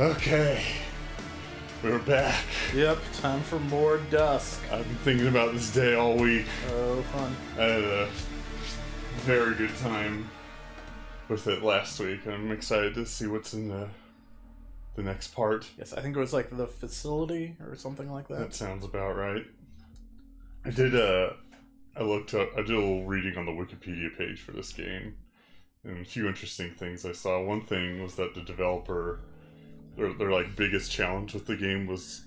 Okay. We're back. Yep, time for more dusk. I've been thinking about this day all week. Oh, fun. I had a very good time with it last week. I'm excited to see what's in the the next part. Yes, I think it was like the facility or something like That that. sounds about right. I did uh I looked up I did a little reading on the Wikipedia page for this game. And a few interesting things I saw. One thing was that the developer their, their like biggest challenge with the game was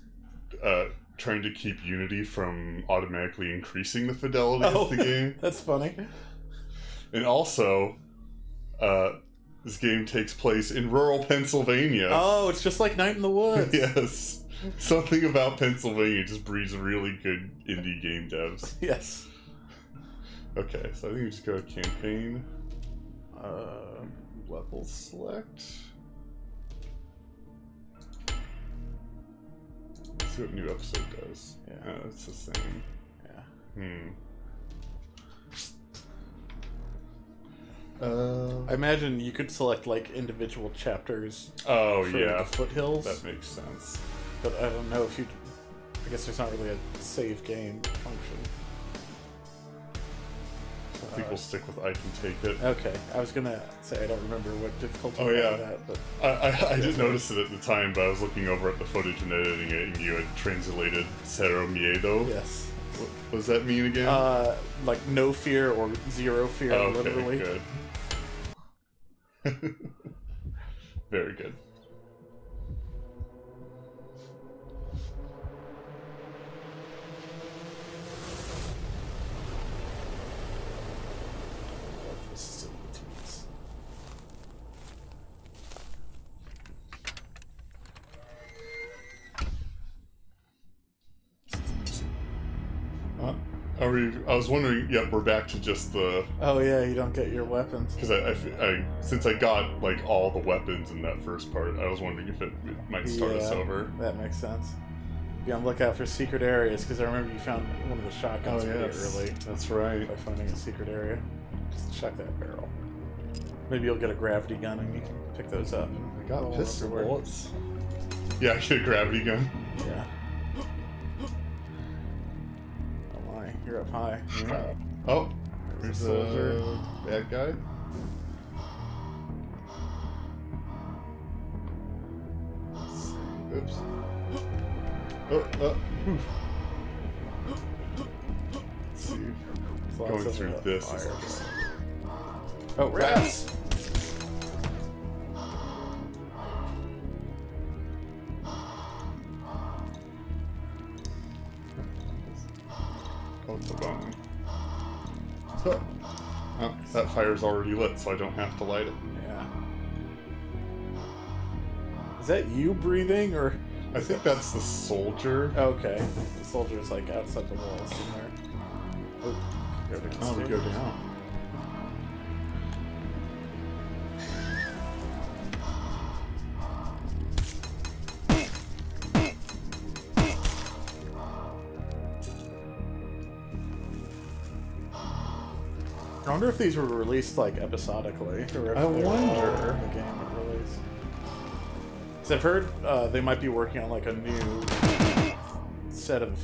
uh trying to keep Unity from automatically increasing the fidelity Oh. of the game. That's funny. And also uh this game takes place in rural Pennsylvania. Oh, it's just like Night in the Woods. yes. Something about Pennsylvania just breeds really good indie game devs. Yes. Okay, so I think we just go to campaign, Uh, level select. See what new episode does. Yeah. Oh, it's the same. yeah. Hmm. Uh, I imagine you could select like individual chapters oh for yeah, the foothills, that makes sense. but I don't know if you. I guess there's not really a save game function. I think we'll stick with I can take it. Okay, I was gonna say I don't remember what difficulty. Oh, yeah. That, but I, I, I didn't notice it at the time, but I was looking over at the footage and editing it, and you had translated Cero Miedo. yes, What, what does that mean again? uh, like no fear or zero fear, Oh, okay, literally. good. Very good. Are we? I was wondering. Yep, we're back to just the Oh yeah, you don't get your weapons. because I, I f- I- since I got like all the weapons in that first part, I was wondering if it, it might start us over. That makes sense. Be on the lookout for secret areas because I remember you found one of the shotguns oh, pretty early that's right. by finding a secret area. Just check that barrel. Maybe you'll get a gravity gun and you can pick those up. I got All pistol bullets. Yeah, I get a gravity gun. Yeah. You're up high. Oh, There's a a soldier. bad guy. Oops. Oh, oh. Let's see. Going through this is fire. Oh, rats! Fire's already lit, so I don't have to light it. Yeah. Is that you breathing or? I think that's the soldier. Okay. The soldier's like outside the walls somewhere. Oh, go Oh, we go down. Wonder if these were released like episodically, or if I they were all wonder. in the game at release. Because I've heard uh, they might be working on like a new set of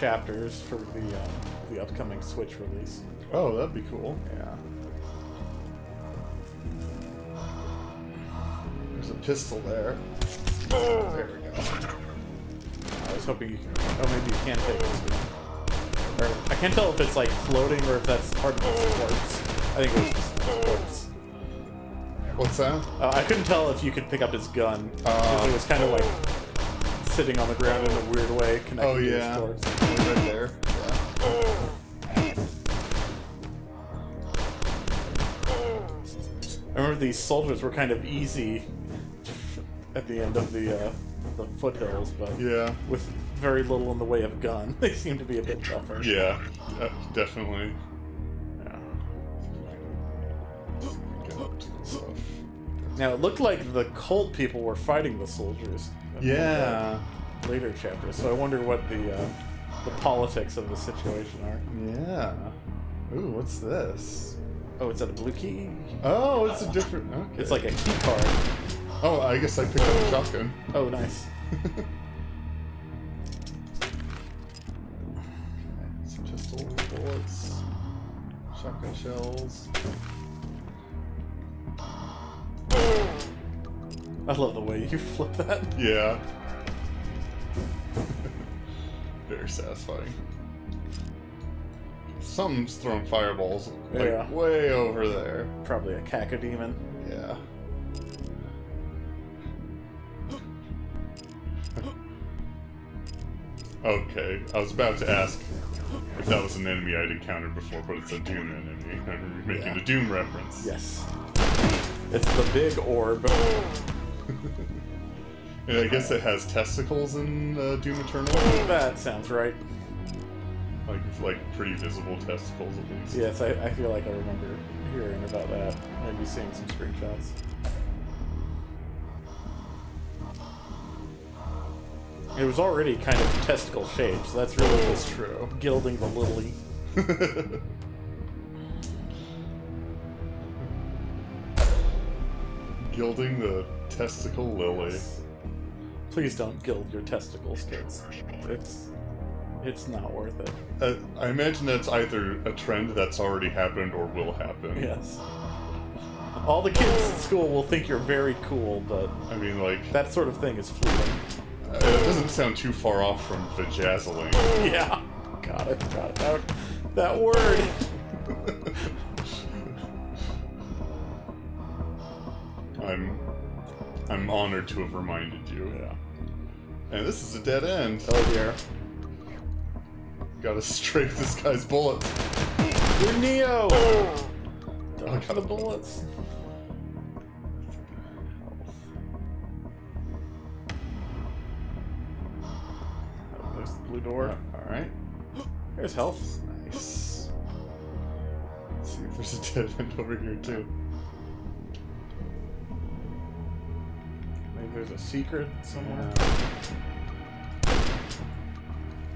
chapters for the um, the upcoming Switch release. Oh, that'd be cool. Yeah. There's a pistol there. Oh, there we go. I was hoping you can. Oh, maybe you can take this. Or, I can't tell if it's like floating or if that's part of the supports. I think it was just supports. What's that? Uh, I couldn't tell if you could pick up his gun. Uh, it was kind of like sitting on the ground in a weird way, connected Oh to yeah, his torso. right there. I remember these soldiers were kind of easy at the end of the uh, the foothills, but Yeah, with very little in the way of gun, they seem to be a bit tougher. yeah, uh, definitely. Yeah. Get up to the stuff. Now it looked like the cult people were fighting the soldiers. Yeah, Later chapters, so I wonder what the uh, the politics of the situation are. yeah. Ooh, what's this? Oh, is that a blue key? Oh, it's a different. Okay. It's like a key card. Oh, I guess I picked up a shotgun. Oh, nice. shotgun shells. I love the way you flip that. Yeah. Very satisfying. Something's throwing fireballs like Yeah. way over there. Probably a cacodemon. Yeah. okay, I was about to ask that was an enemy I'd encountered before, but it's a Doom enemy. I'm making Yeah. a Doom reference. Yes. It's the big orb. And I guess it has testicles in uh, Doom Eternal. That sounds right. Like, like pretty visible testicles at least. Yes, I, I feel like I remember hearing about that. Maybe seeing some screenshots. It was already kind of testicle shaped, so that's really That's true. gilding the lily. Gilding the testicle lily. Please don't gild your testicles, kids. It's it's not worth it. Uh, I imagine that's either a trend that's already happened or will happen. Yes. All the kids in school will think you're very cool, but I mean, like, that sort of thing is fleeting. Uh, it doesn't sound too far off from vajazzling. Yeah. God, it. Got it. That, word. I'm, I'm honored to have reminded you. Yeah. And this is a dead end. Oh dear. Gotta strafe this guy's bullets. You're Neo. I got the a bullets. Door. All right. There's health. Nice. Let's see if there's a dead end over here too. Maybe there's a secret somewhere.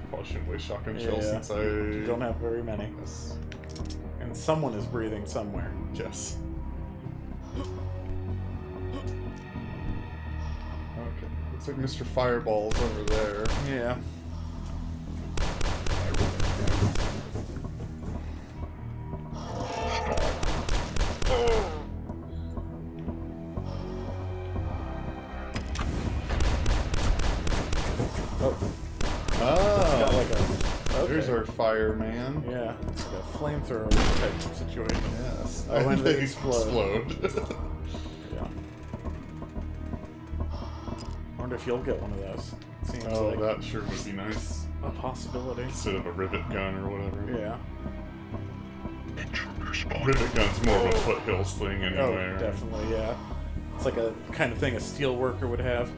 Probably shouldn't waste shotgun shells Yeah, since I you don't have very many. Yes. And someone is breathing somewhere. Yes. Okay. Looks like Mr. Fireball's over there. Yeah. Our fireman. Yeah, it's like a flamethrower type situation. Yes. Oh, and they explode. explode. Yeah. wonder if you'll get one of those. Seems oh, like that sure would be nice. a possibility. Instead of a rivet gun or whatever. Yeah. Rivet gun's more of a foothills thing oh, anyway. Oh, right? definitely, yeah. It's like a kind of thing a steel worker would have.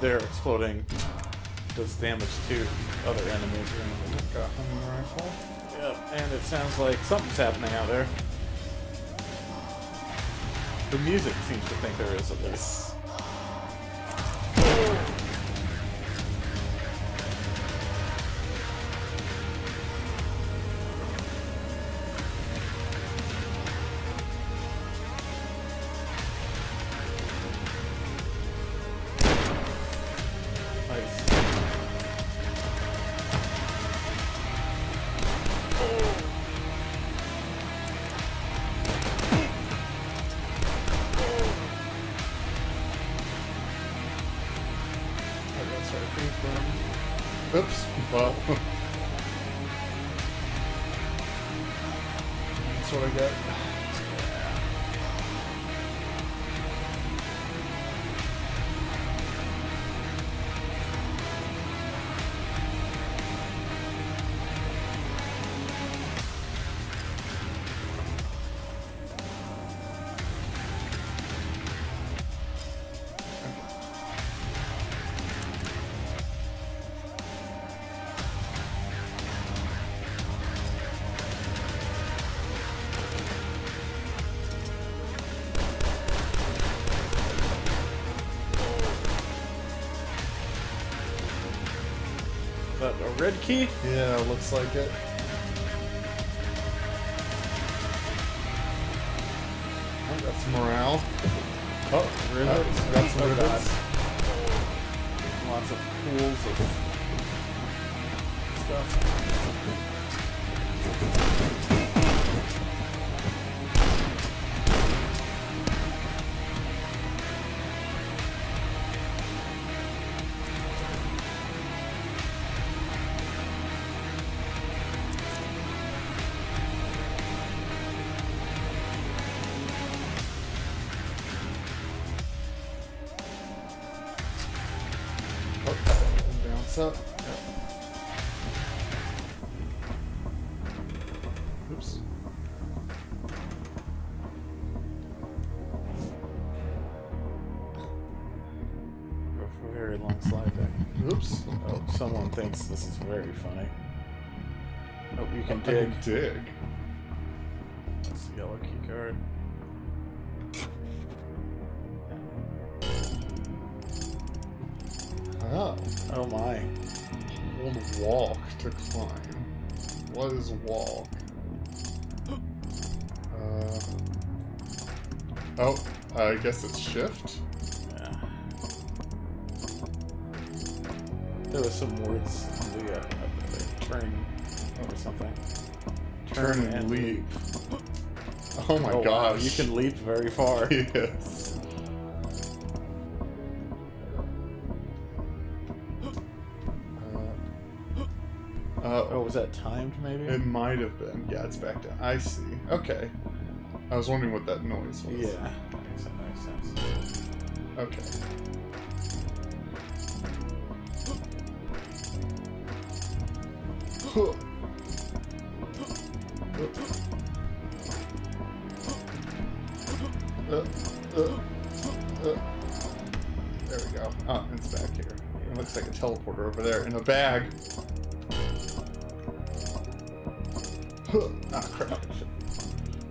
Their exploding does damage to other enemies. Got a hunting rifle. Yep, and it sounds like something's happening out there. The music seems to think there is at least. Red key? yeah, looks like it. Oh, that's morale. Oh, Really? uh, got some Oh, ribbons. Lots of pools of stuff. Very funny. Oh, you can I dig. can dig. That's the yellow key card. Oh. Oh my. Walk to climb. What is walk? Uh, oh, I guess it's shift. Yeah. There was some words something. Turn and leap. Oh my oh, gosh. wow, you can leap very far. Yes. Uh, uh, Oh, was that timed maybe? it might have been. Yeah, it's back down. I see. Okay. I was wondering what that noise was. yeah. Makes that makes sense. Okay. Huh. Over there in a bag. Ah, crap.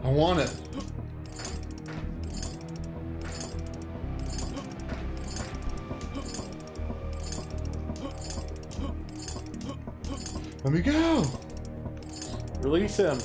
I want it. Let me go. Release him.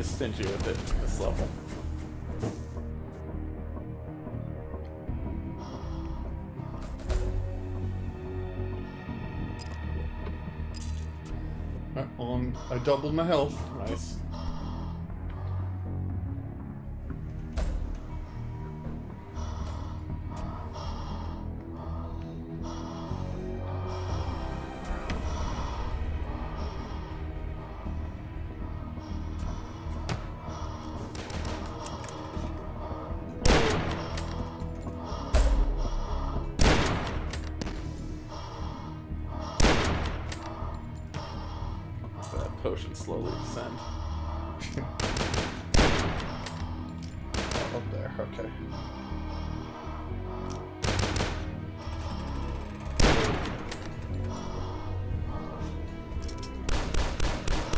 kind of stingy with it this level. Right, on, um, I doubled my health.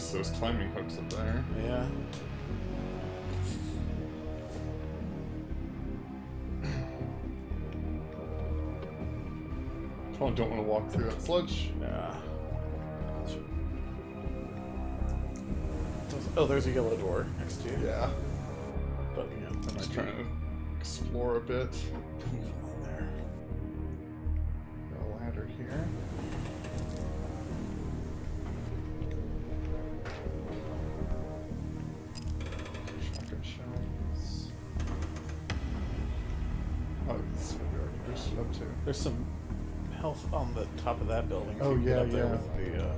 There's those climbing hooks up there. Yeah. Probably don't want to walk through that sludge. Yeah. Oh, there's a yellow door next to you. Yeah. But yeah, might Just trying to explore a bit. yeah, yeah. With the, uh,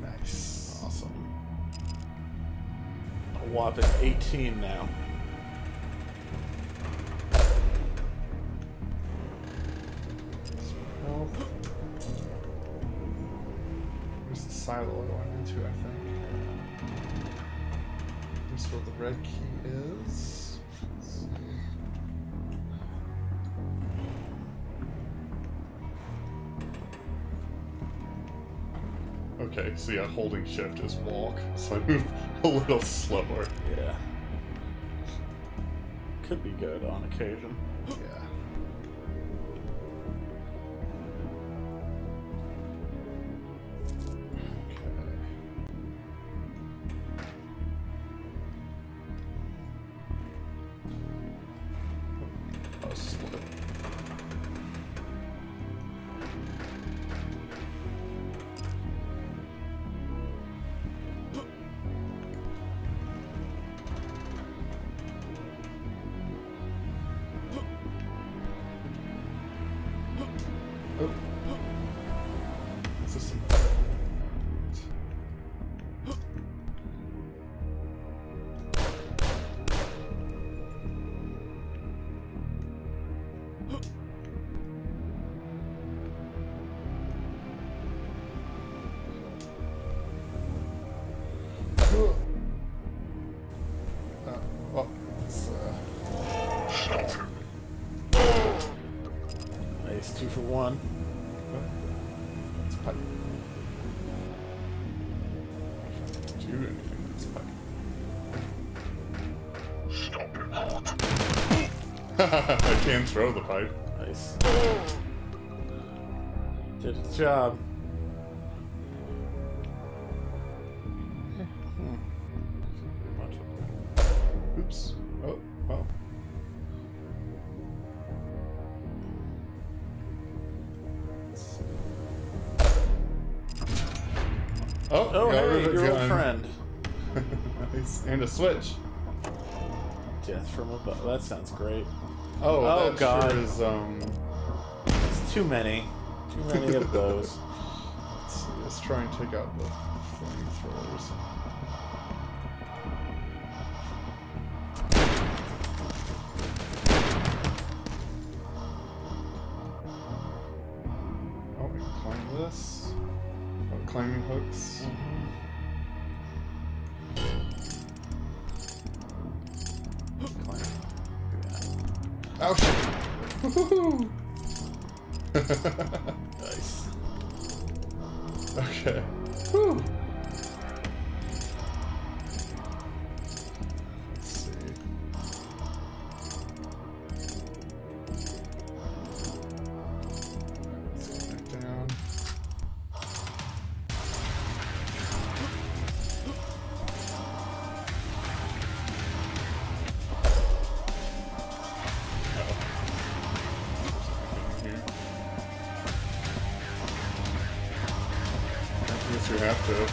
Nice. awesome. A whopping 18 now. Help. Here's the silo went into, I think. Here's where the red key is. Okay, so yeah, holding shift is walk, so I move a little slower. Yeah. Could be good on occasion. Throw the pipe. Nice. Did its job. Much of Oops. Oh, well. Oh, Oh, hey, of your old friend. nice. And a switch. Death from above. That sounds great. Oh, Oh, God. sure is, um... It's too many. Too many of those. Let's see, let's try and take out the flamethrowers. ha ha ha have to.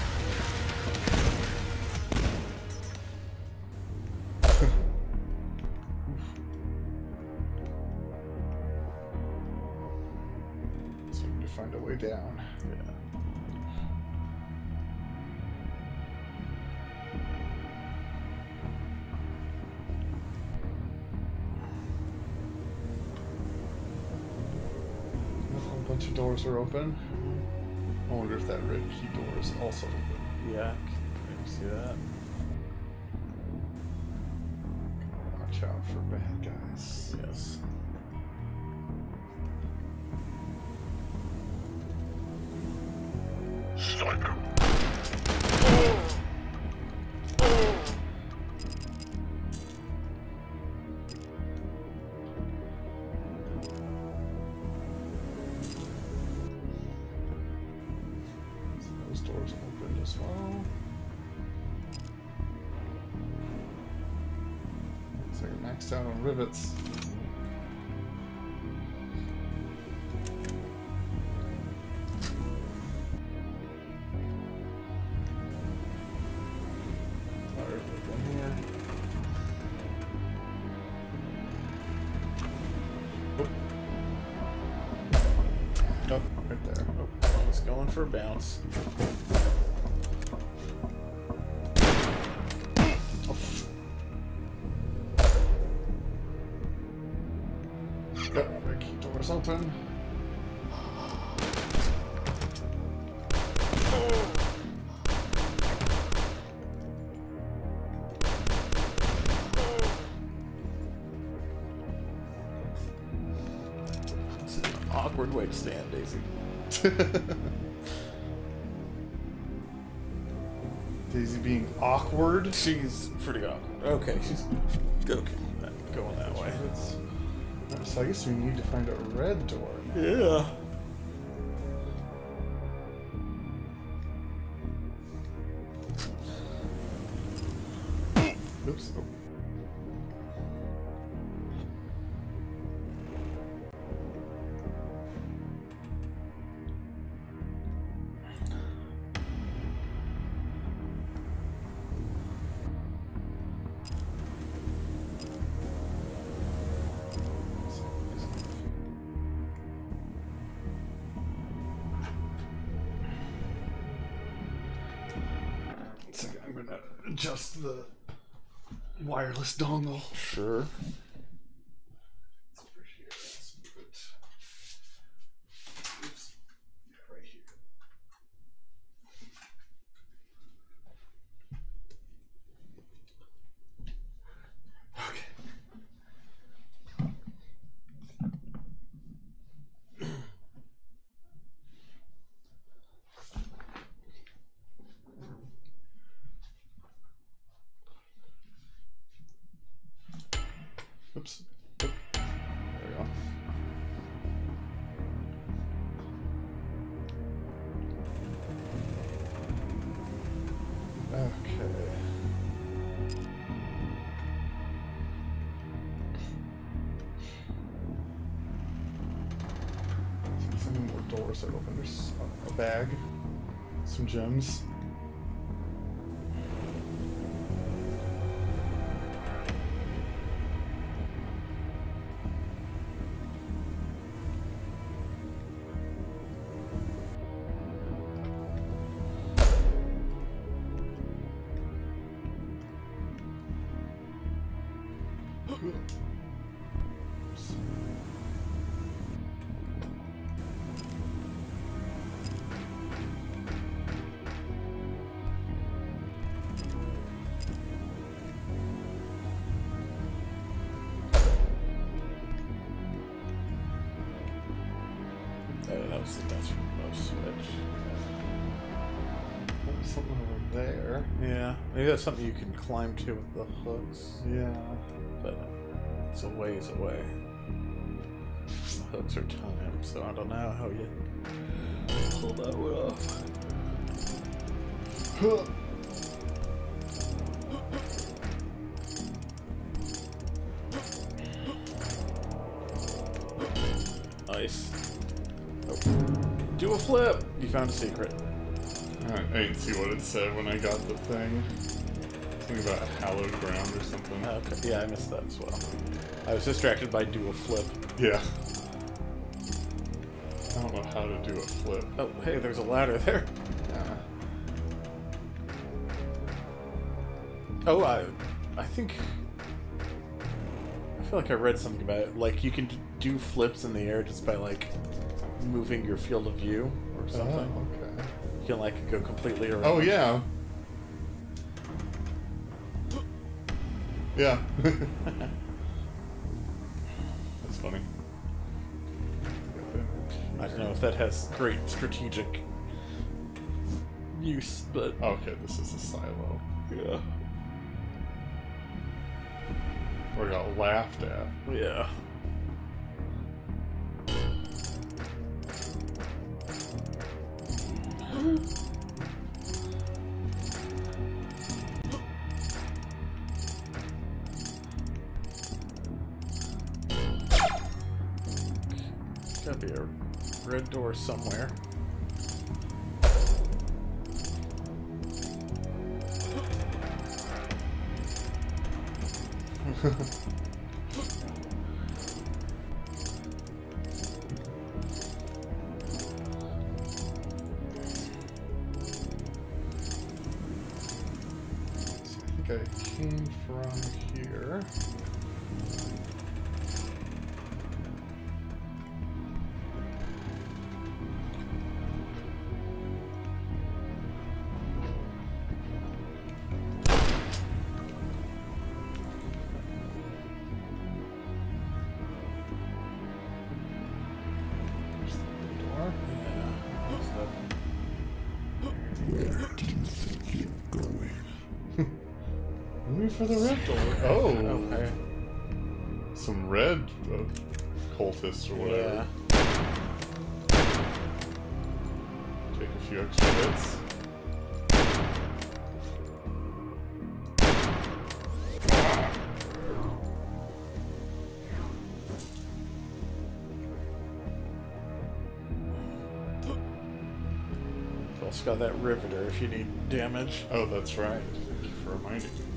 so we need to find a way down. Yeah. A bunch of doors are open. I wonder if that red key door is also open. Yeah. I Can see that? Watch out for bad guys. Yes. So Out on rivets. Right there. Oh, I going for a bounce. Open. This is an awkward way to stand, Daisy. Daisy being awkward. She's pretty awkward. Okay, she's okay. Going that way. So I guess we need to find a red door. now. Yeah. Adjust the wireless dongle. Sure. Bag, some gems. There. Yeah, maybe that's something you can climb to with the hooks, Yeah. but it's a ways away. The hooks are timed, so I don't know how you pull that one off. Huh. Nice. Oh. Do a flip! You found a secret. I, didn't see what it said when I got the thing. Something about hallowed ground or something. Oh, okay, yeah, I missed that as well. I was distracted by do a flip. Yeah. I don't know how to do a flip. Oh, hey, there's a ladder there. Yeah. Oh, I, I think. I feel like I read something about it. Like you can do flips in the air just by like moving your field of view or something. Oh, okay. Like go completely around. Oh yeah. Yeah. That's funny. I don't know if that has great strategic use, but Okay, this is a silo. yeah, Or got laughed at. yeah. Mm-hmm. For the red door. Oh, Okay. some red uh, cultists or whatever. Yeah. Take a few extra hits. Also got that riveter if you need damage. Oh, that's right. Thank you for reminding me.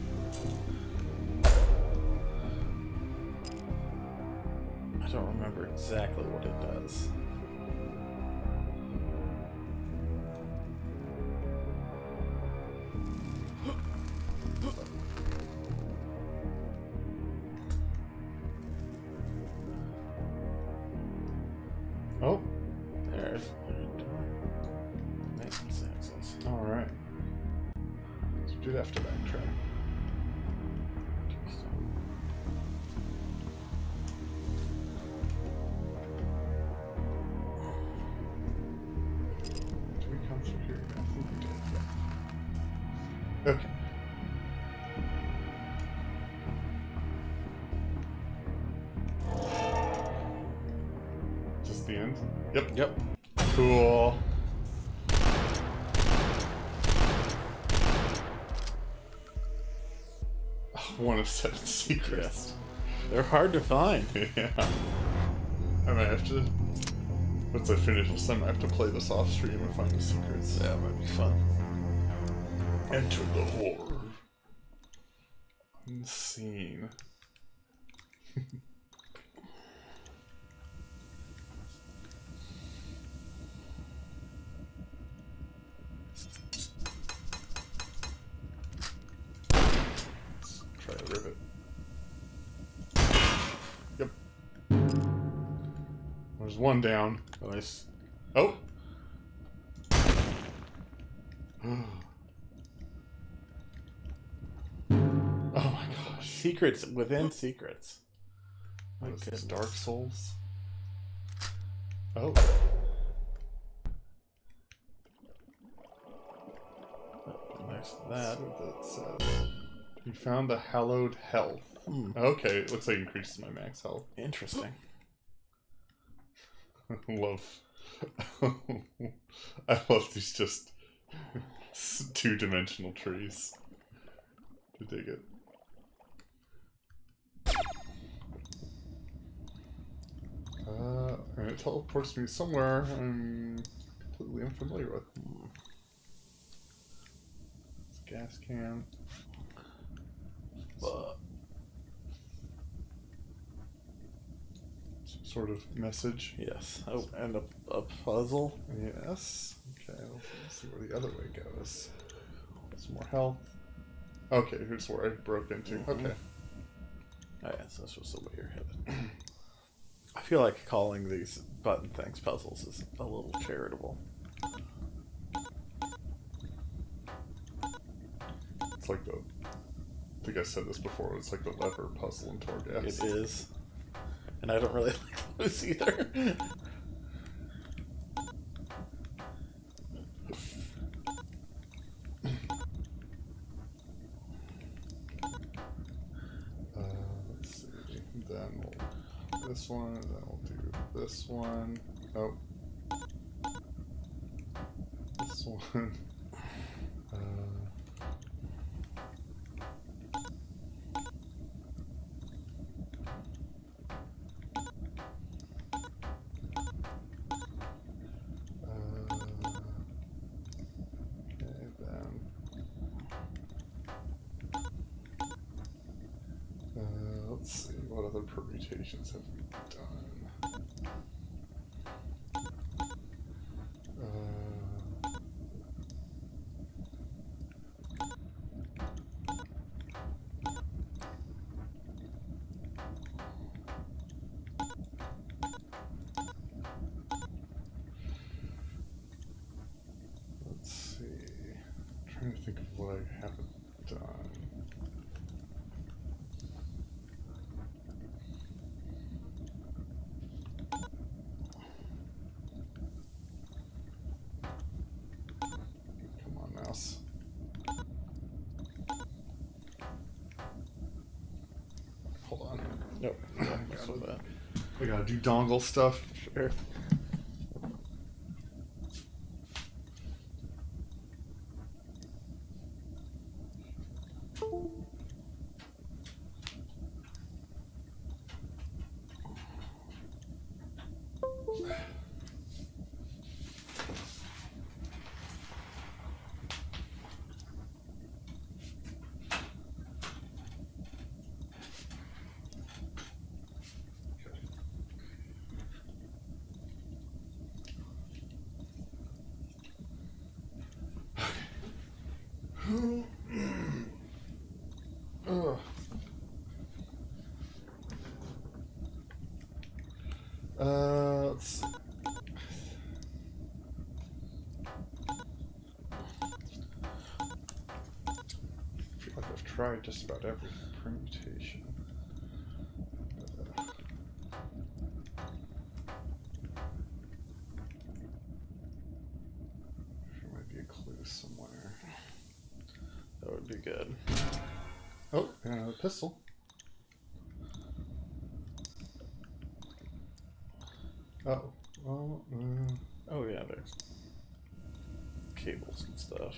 Of seven secrets. They're hard to find. Yeah. I might have to. Once I finish this, I might have to play this off stream and find the secrets. Yeah, That might be fun. Enter the horror. Unseen. There's one down. Oh, nice. Oh! oh my gosh. Secrets within secrets. Like this Dark Souls? Oh. oh Next to that. You found the hallowed health. Hmm. Okay, it looks like it increases my max health. Interesting. love. I love these just two dimensional trees. To dig it. Uh, and it teleports me somewhere I'm completely unfamiliar with. Hmm. It's a gas can. Sort of message. yes. Oh, and a, a puzzle. Yes. Okay, let's, see where the other way goes. Some more health. Okay, here's where I broke into. Mhm. Okay. Oh, yes, that's just the way you're headed. I feel like calling these button things puzzles is a little charitable. It's like the. I think I said this before. It's like the lever puzzle in Torghast. It is. And I don't really like those either. Uh, let's see. Then this one. Then we'll do this one. Oh. This one. Uh, uh, okay, then. Uh, let's see, what other have we done? Uh, let's see. I'm trying to think of what I haven't done. Come on, mouse. Hold on. Nope. Don't mess with that. I gotta do dongle stuff. Sure. Ugh. Uh, let's see. I feel like Just about every permutation. There might be a clue somewhere. That would be good. Oh, and another pistol. Oh, well, uh, Oh yeah, there's cables and stuff.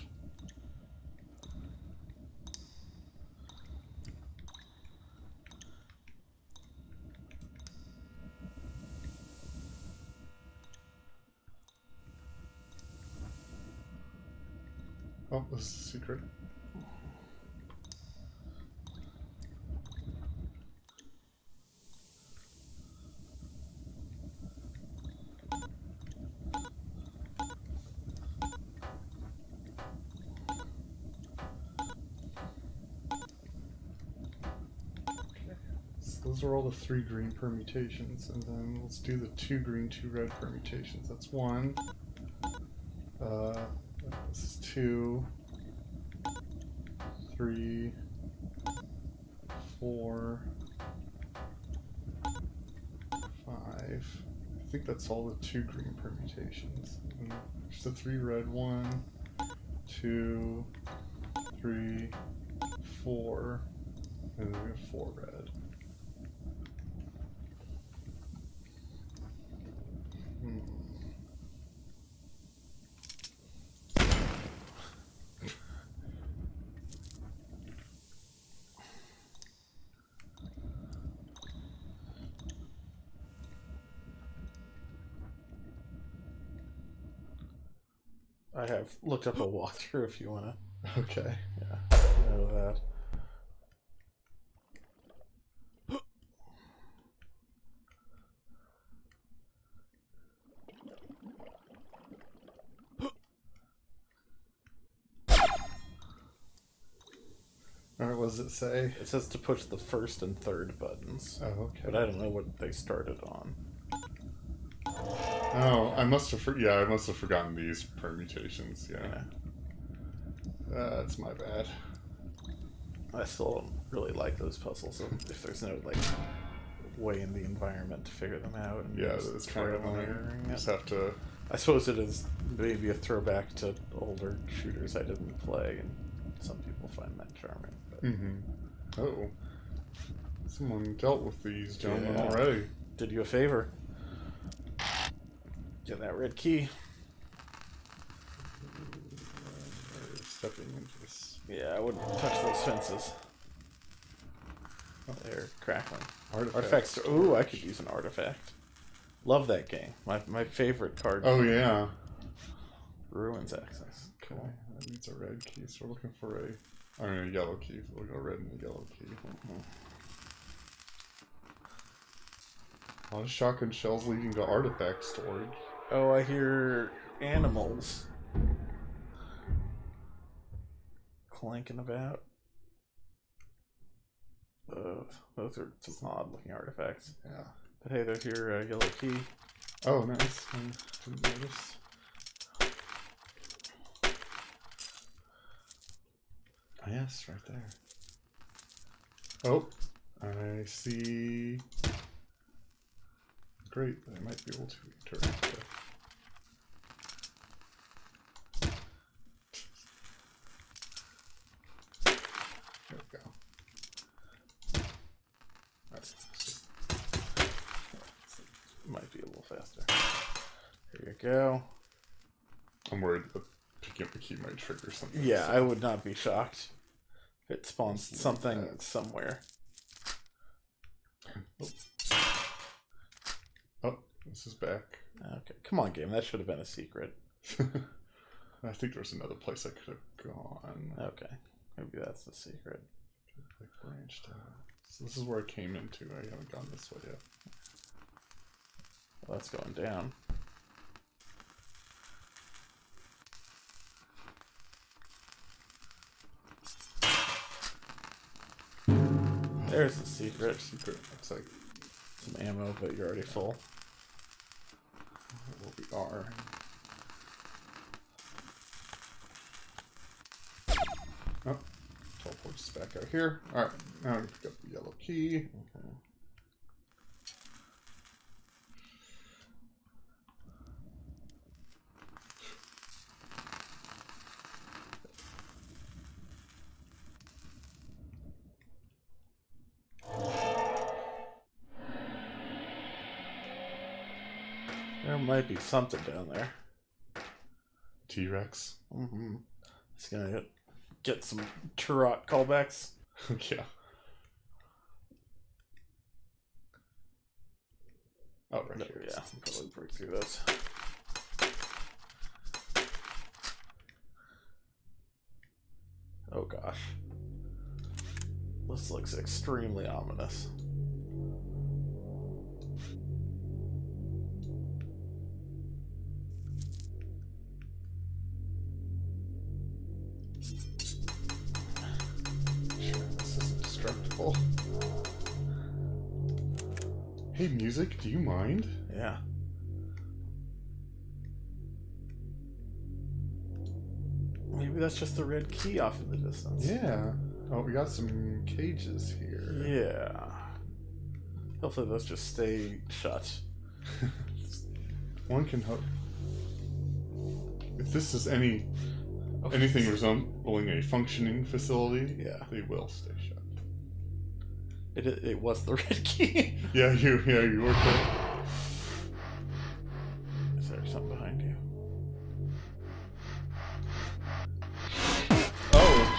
Oh, this is a secret. Those are all the three green permutations, and then let's do the two green, two red permutations. That's one. Uh, two, three, four, five. I think that's all the two green permutations. There's the three red one, two, three, four, and then we have four red. Hmm. I have looked up a walkthrough if you wanna. Okay. Yeah, know that. Right. What does it say? It says to push the first and third buttons, Oh, okay. but I don't know what they started on. Oh, I must have. For- yeah, I must have forgotten these permutations. Yeah, Yeah. that's my bad. I still don't really like those puzzles if if there's no like way in the environment to figure them out. And Yeah, it's kind of annoying. erroring You it. just have to. I suppose it is maybe a throwback to older shooters I didn't play, and some people find that charming. But Mm-hmm. Oh, someone dealt with these gentlemen Yeah. already. did you a favor. Get that red key. Stepping into this Yeah, I wouldn't touch those fences. Oh, they're crackling. artifact. Artifacts. Ooh, I could use an artifact. Love that game. My my favorite card. Oh yeah. Ruins access. Okay, that needs a red key. So we're looking for a. I mean, a yellow key. So we'll go red and a yellow key. Mm-hmm. A lot of shotgun shells leading to artifact storage. Oh, I hear animals clanking about. Uh, those are some odd looking artifacts. Yeah. But hey, there's your uh, yellow key. Oh, nice. I didn't notice. Oh, yes, right there. Oh, I see. Great, I might be able to enter. into- There we go. Alright, Might be a little faster. Here you go. I'm worried that picking up the key might trigger something. Yeah, so- I would not be shocked if it spawns Let's something somewhere. Oh, this is back. Okay, come on, game. That should have been a secret. I think there's another place I could have gone. Okay, maybe that's the secret. Like. So this is where I came into. I haven't gone this way yet. Well, that's going down. There's the secret. Secret. Looks like Some ammo, but you're already full. where we are. Oh, teleports back out here. Alright, now we pick up the yellow key. There might be something down there. T Rex. Mm-hmm. It's gonna get, get some Turok callbacks. yeah. Oh, right No, here. yeah, probably break through those. Oh gosh. This looks extremely ominous. Do you mind? Yeah. Maybe that's just the red key off in the distance. Yeah. Oh, we got some cages here. Yeah. Hopefully those just stay shut. One can hope. If this is any. anything resembling a functioning facility, Yeah. they will stay shut. It, it, was the red key. Yeah, you yeah you were correct. Is there something behind you? Oh,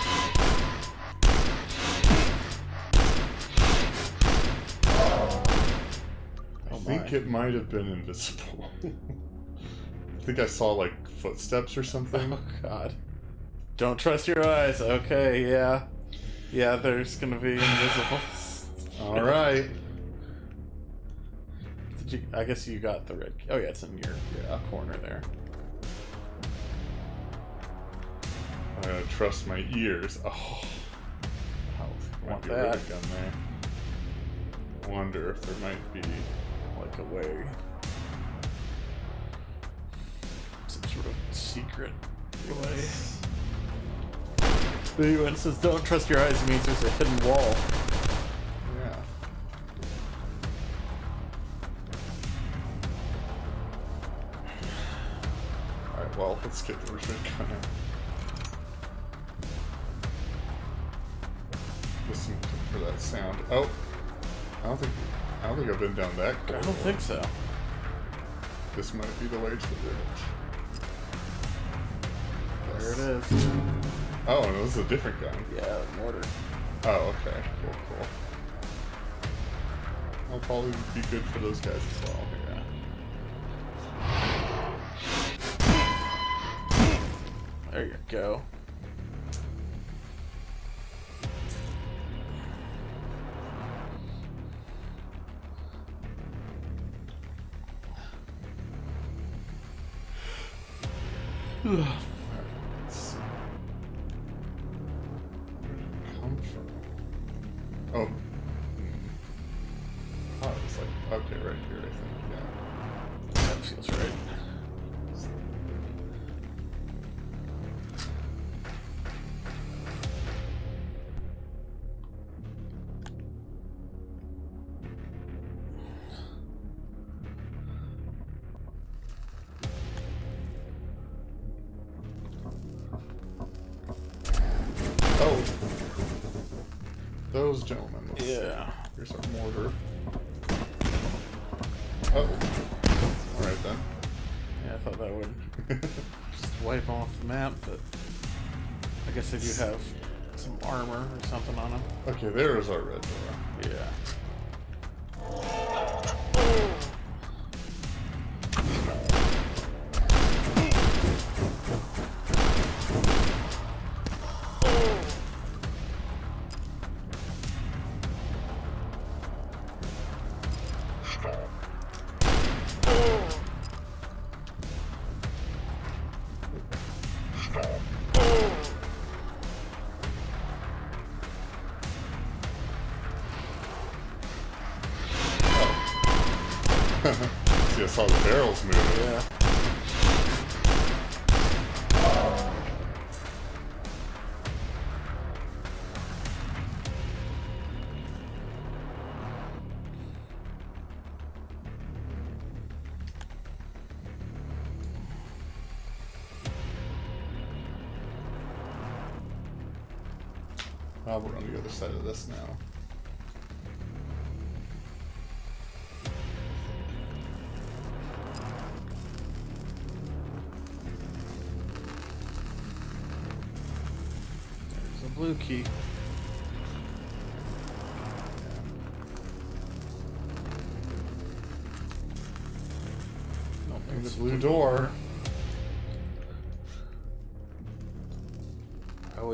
I Oh think my. it might have been invisible. I think I saw like footsteps or something. Oh god. Don't trust your eyes. Okay, yeah. Yeah, there's gonna be invisibles. All right. Did you I guess you got the red. Oh yeah, it's in your Yeah. Uh, corner there. I gotta trust my ears. Oh, might want that. gun there. Wonder if there might be. Like a way. Some sort of secret way. When it says don't trust your eyes, it means there's a hidden wall. Let's get the ray gun out. Listen for that sound. Oh, I don't think I don't think I've been down that I don't think so. This might be the way to the bridge. There it is. Oh, no, this is a different gun. Yeah, mortar. Oh, okay. Cool, cool. I'll probably be good for those guys as well. There you go. Other side of this now. There's a blue key. Nope, And the blue door.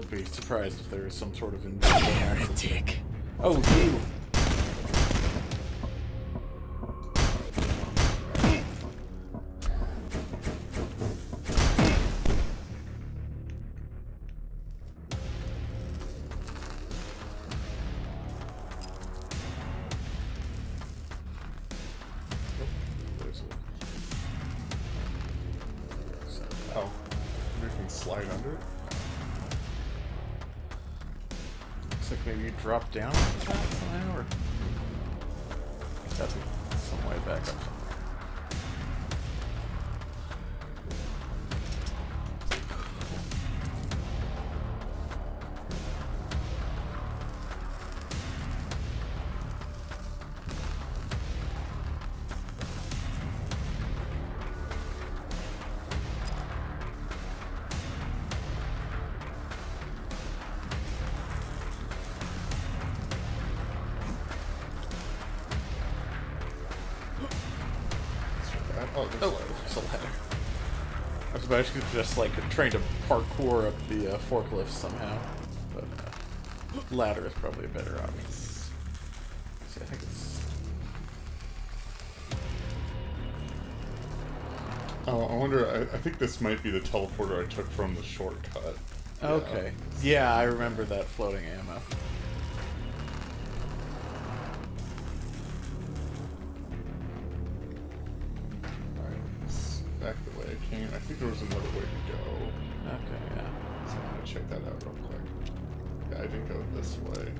Would be surprised if there was some sort of invisible Heretic. Oh, you! I to just like trying to parkour up the uh, forklift somehow, but uh, ladder is probably a better option. See, I think it's Oh, I wonder. I, I think this might be the teleporter I took from the shortcut. Yeah. okay. Yeah, I remember that floating ammo. This way.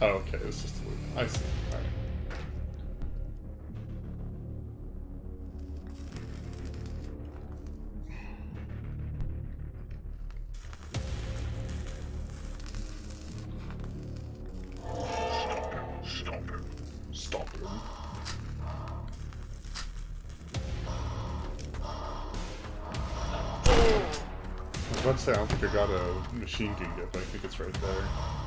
Oh, okay, it's just a loop. I see. Alright. I got a machine gun I think it's right there.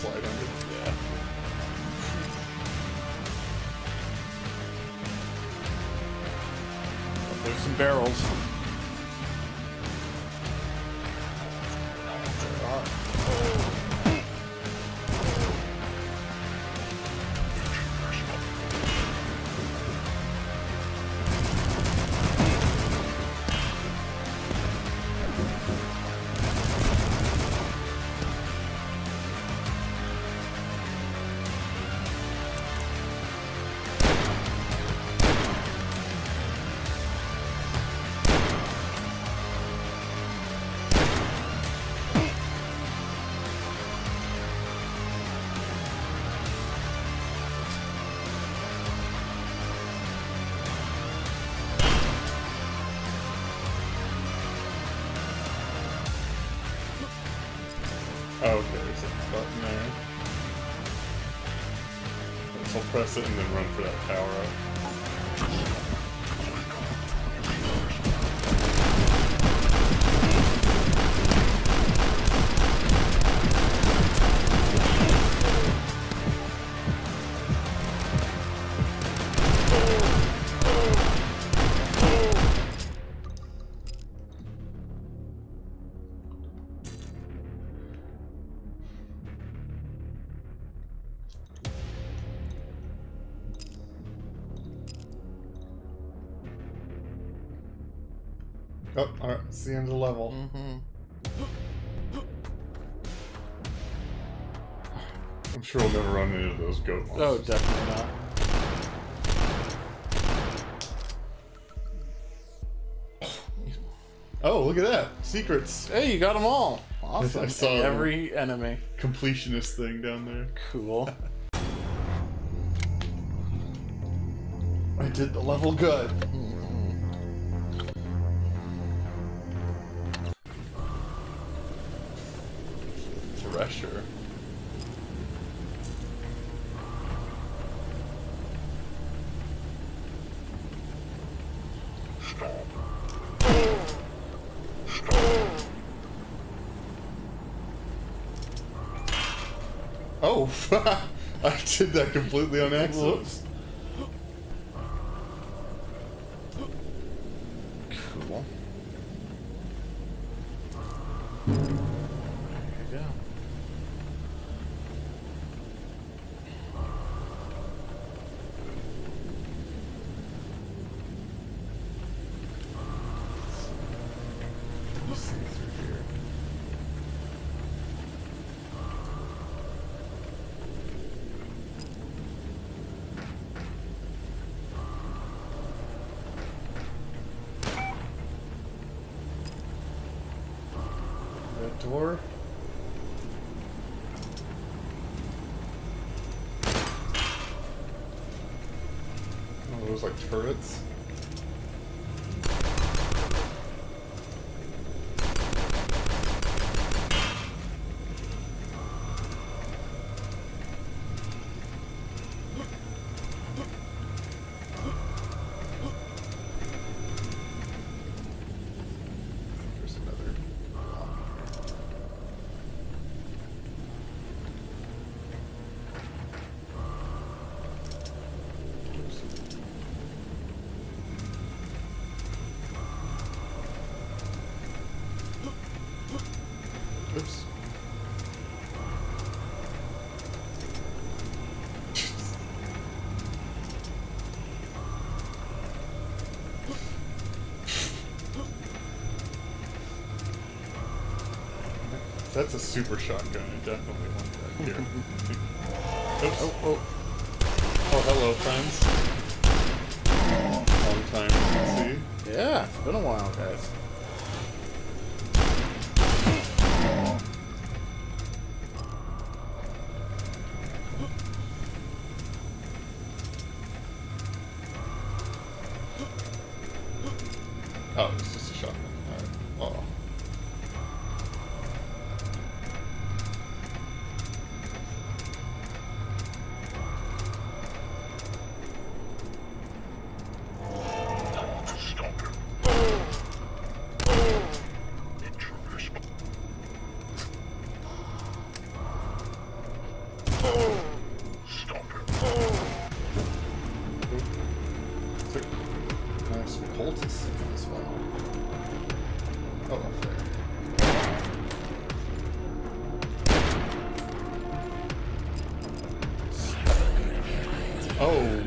Slide under. Yeah. Oh, there's some barrels. Press it and then run for that power up. It's the end of the level. Mm-hmm. I'm sure we'll never run into those goat Oh, definitely not. Oh, look at that! Secrets! Hey, you got them all. Awesome. I saw every enemy. Completionist thing down there. Cool. I did the level good. Did that completely on accident. Whoops. Cool. There you go. door. Oh, those like turrets. There's another. Oops. That's a super shotgun. I definitely want that here. Oops. Oh, oh. Oh, hello, friends. Long time no see. Yeah, it's been a while, guys.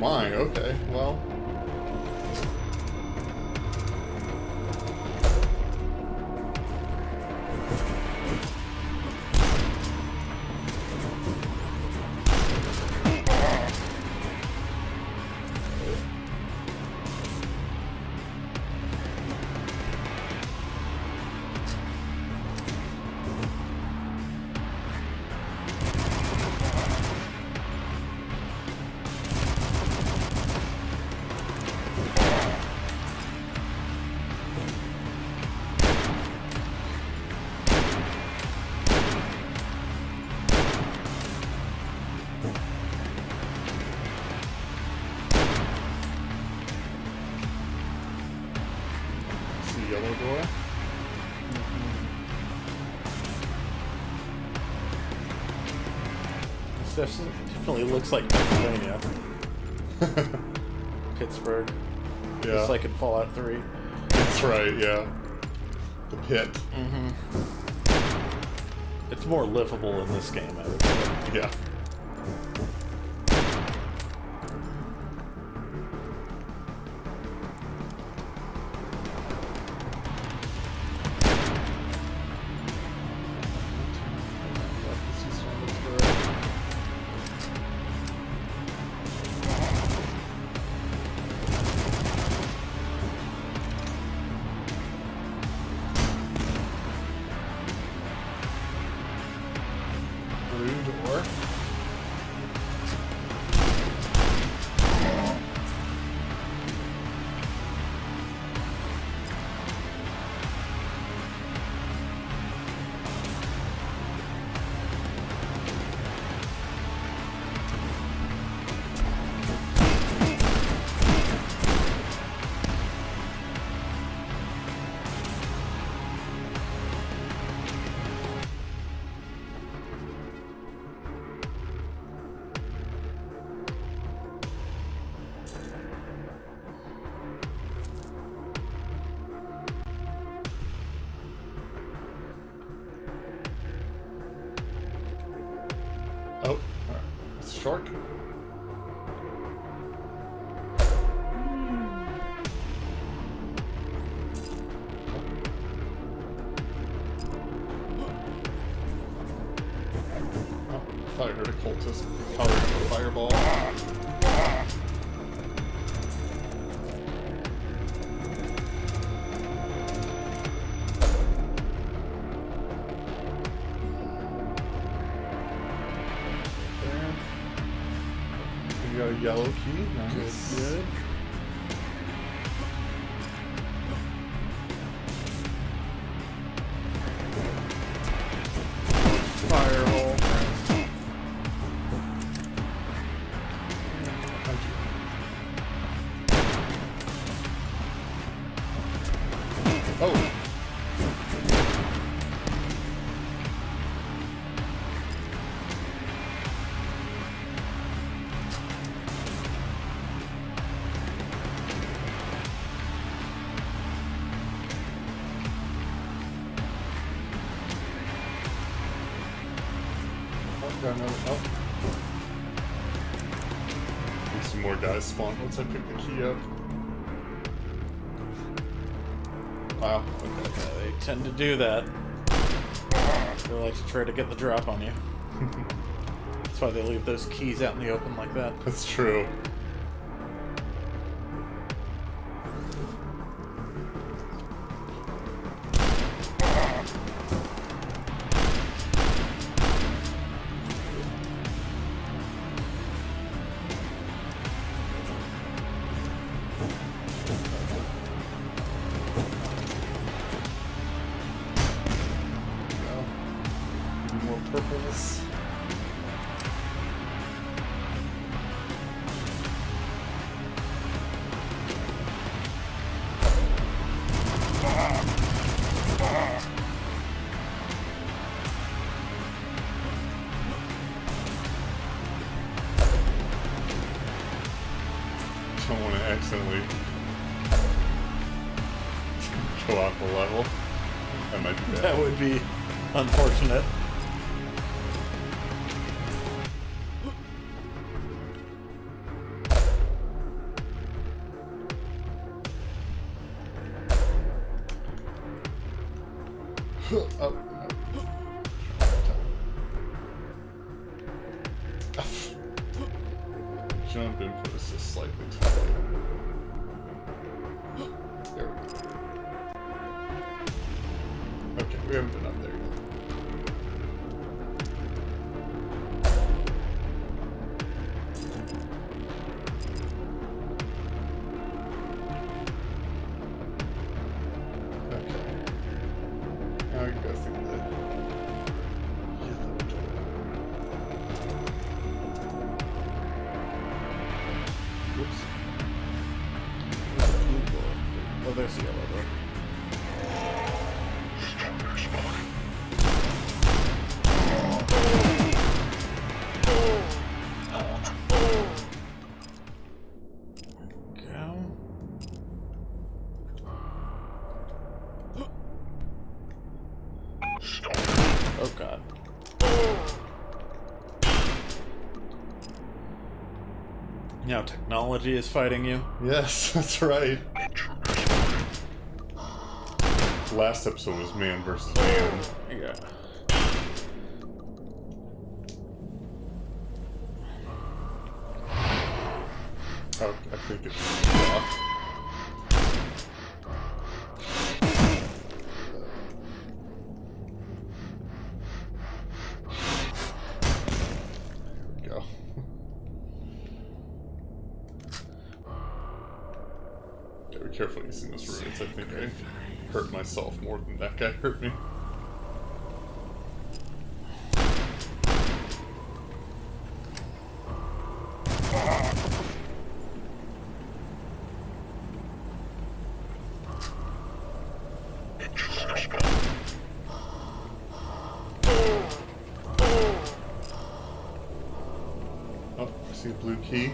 My, okay, well. Definitely definitely looks like Pennsylvania. Pittsburgh. Yeah, Just like in Fallout 3. that's right. Yeah, the pit. Mm-hmm. It's more livable in this game, I would say. Yeah. Yellow Got another. And some more guys spawn once I pick the key up. Wow. Okay. yeah, they tend to do that. They like to try to get the drop on you. That's why they leave those keys out in the open like that. That's true. Technology is fighting you. Yes, that's right. Last episode was man versus man. I think I hurt myself more than that guy hurt me. Oh, I see a blue key.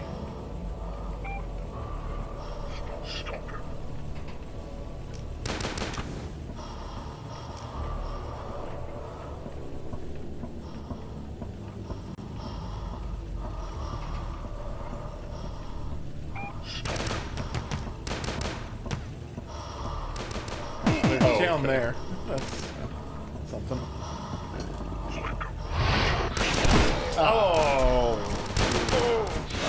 There's Oh, down there. That's something. Oh!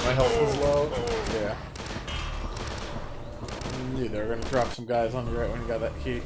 My health was low. Yeah. Knew they were gonna drop some guys on you right when you got that key.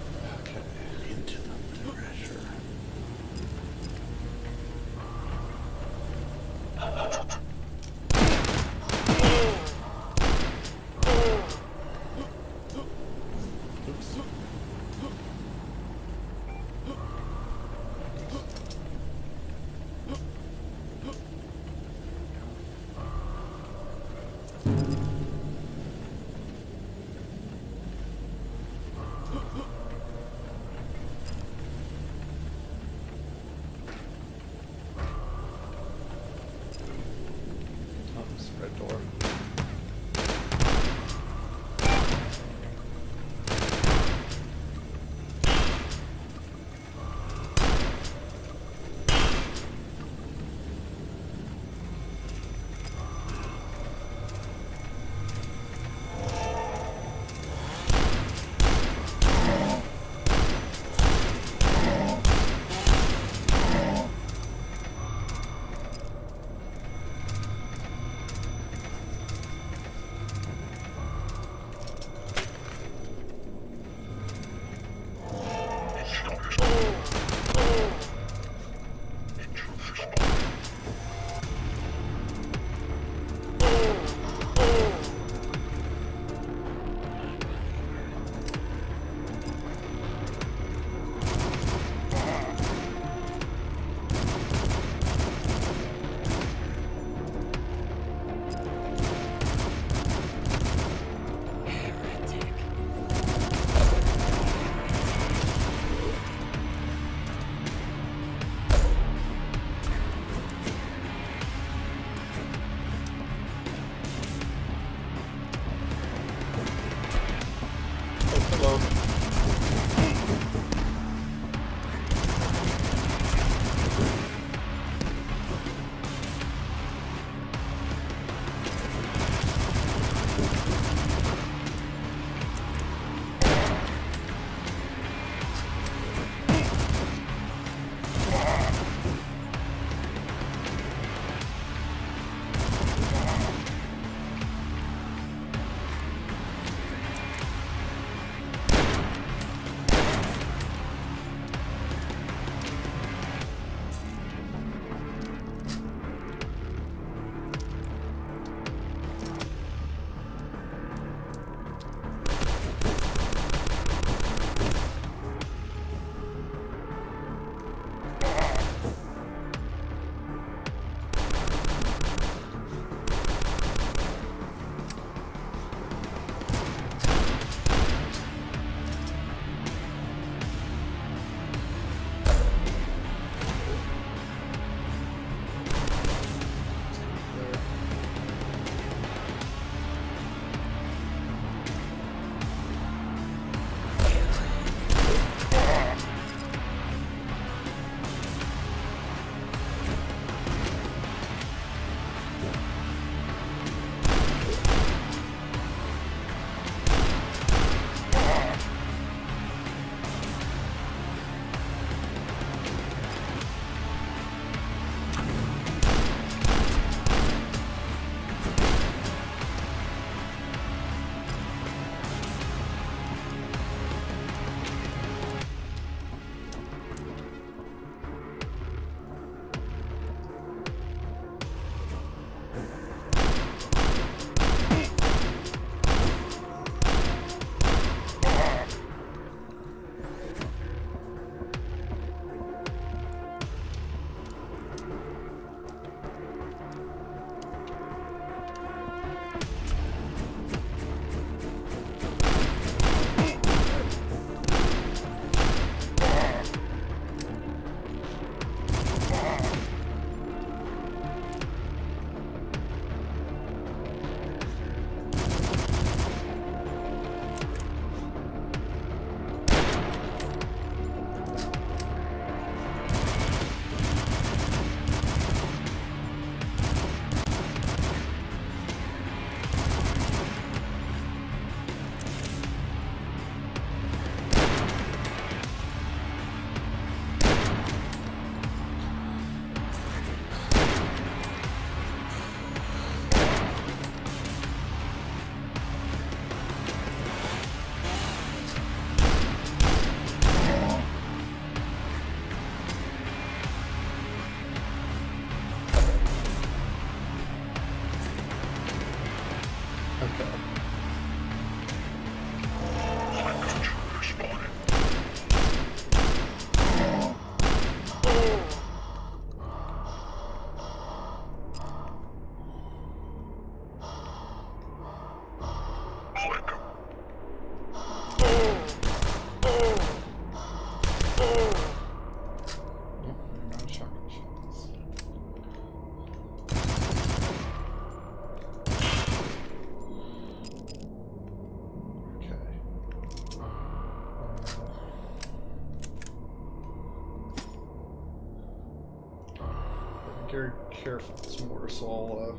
Careful this mortar, so I'll, uh...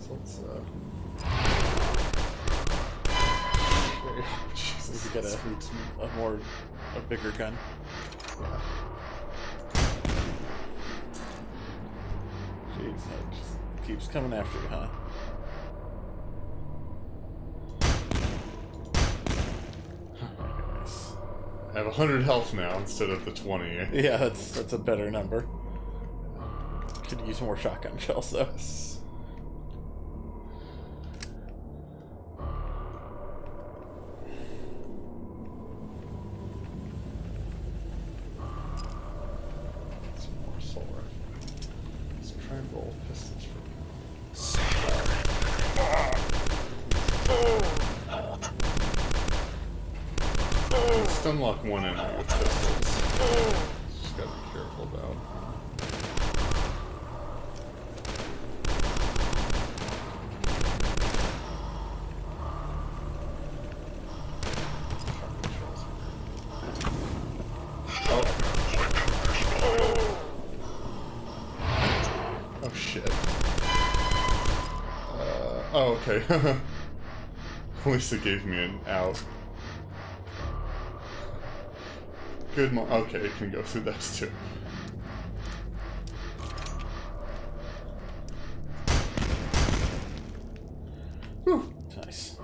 So let's, uh... Wait, Jesus, We get a, a more, a bigger gun. Yeah. Jeez, that just keeps coming after you, huh? Nice. I have 100 health now instead of the 20. Yeah, that's that's a better number. Could use more shotgun shells though. Some more assault rifle. Let's try and roll pistols for Stun lock one enemy with pistols. Just gotta be careful about. Oh shit. Uh, oh, okay. At least it gave me an out. Good mo- okay, it can go through those too. Whew. Nice.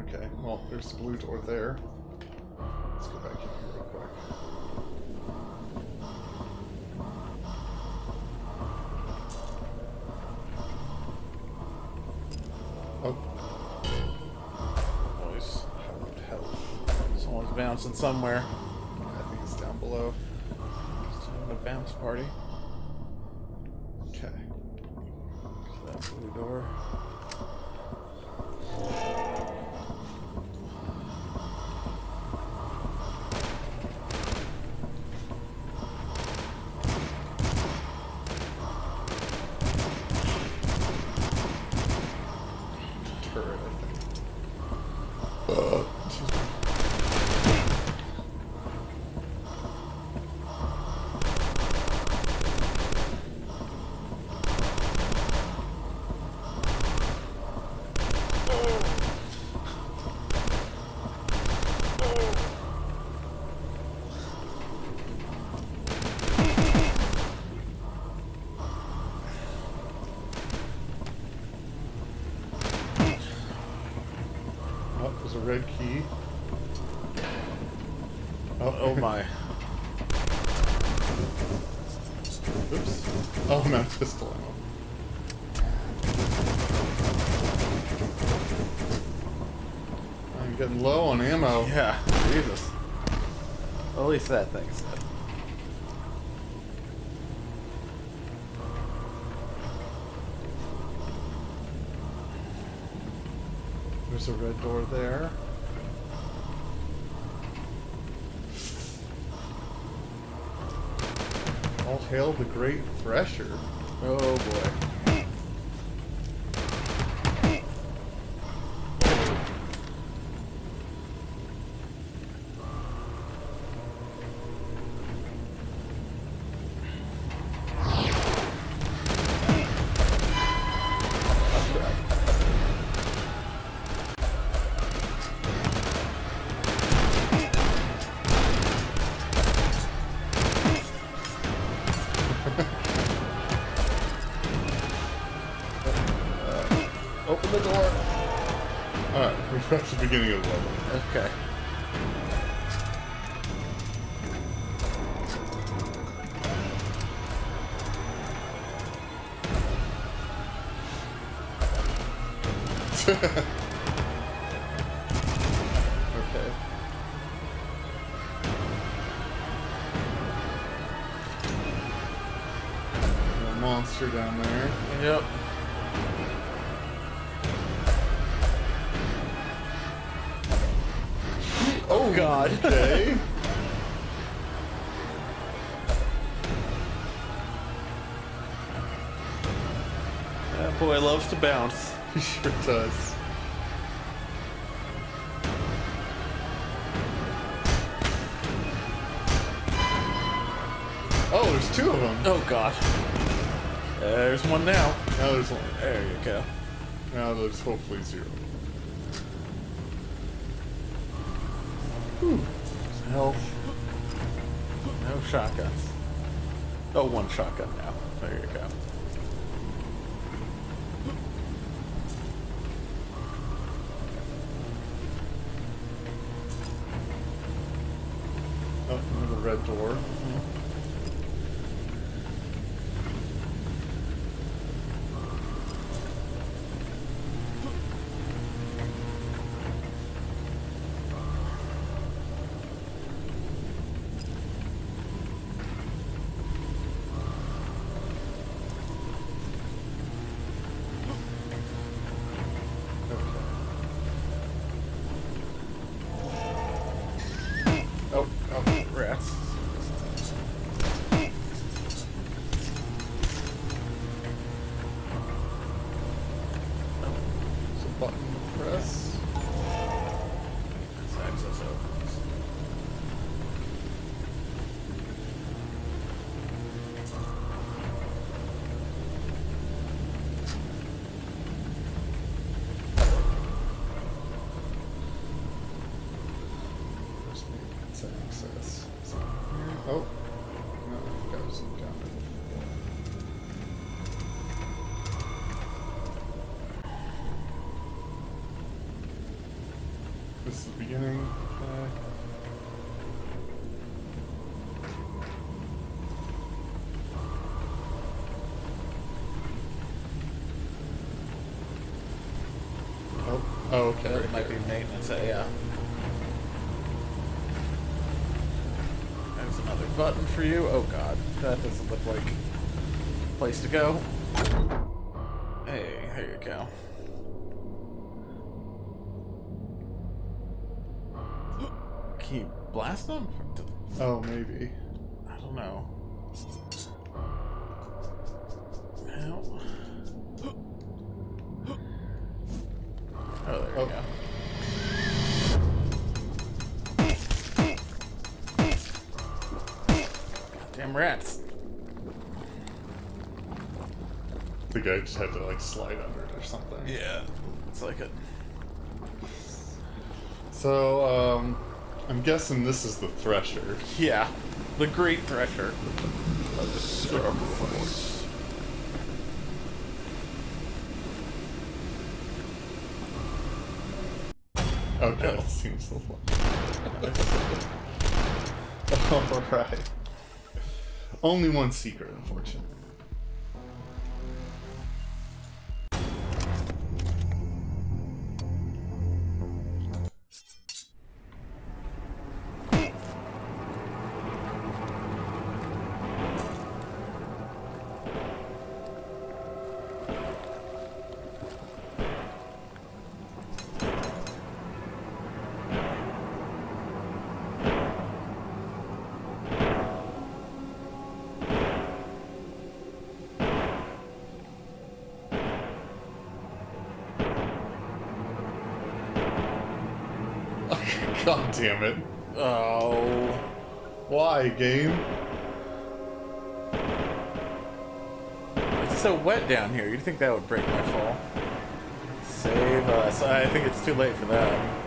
Okay, well, there's a blue door there. Let's go back in here real quick. Oh, Nice. how hell. Someone's bouncing somewhere. I think it's down below. It's a bounce party. Okay. That blue door. Turret, I think. Uh, excuse me. Oh, there's a red key. Oh, Oh my. Oops. Oh, I'm out of pistol ammo. I'm getting low on ammo. Yeah, Jesus. At least that thing's dead. There's a red door there. All hail the great thresher. Oh boy. Beginning of the level. Bounce. he sure does. Oh, there's two of them. Oh god. There's one now. Now there's one. There you go. Now there's hopefully zero. Health. No shotguns. Oh, one shotgun Oh, okay. Right might be maintenance, uh, yeah. There's another button for you. Oh god, that doesn't look like a place to go. Hey, there you go. Can blast them? Oh, maybe. I don't know. No. Oh, there you Oh. go. Damn rats. Guy just had to like slide under it or something. Yeah. It's like a. So, um, I'm guessing this is the Thresher. Yeah. The Great Thresher. Okay, that seems so fun. Alright. Only one secret, unfortunately. Damn it. Oh. Why, game? It's so wet down here. You'd think that would break my fall. Save us. I think it's too late for that.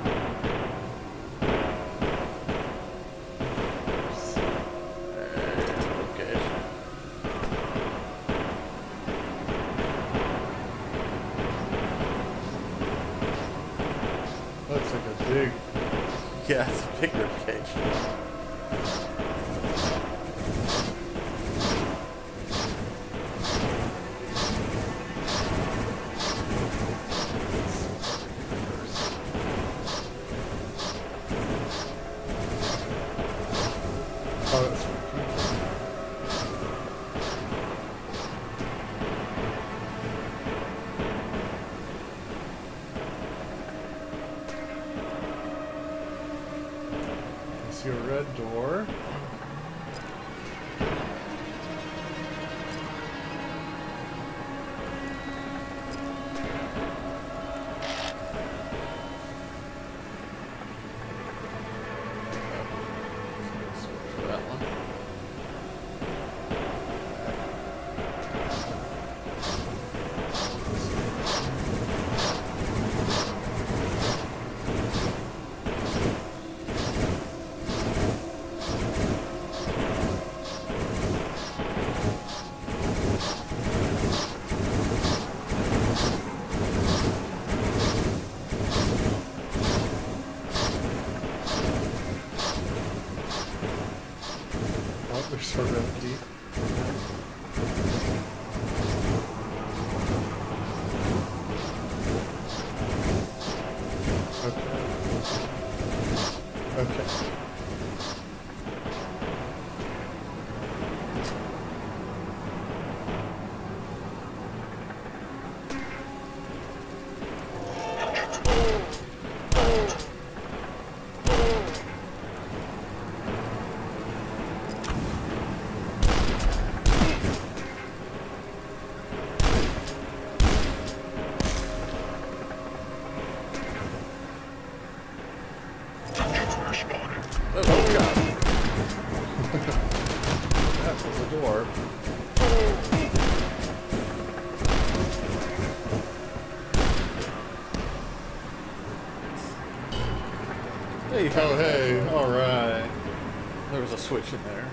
Switch in there.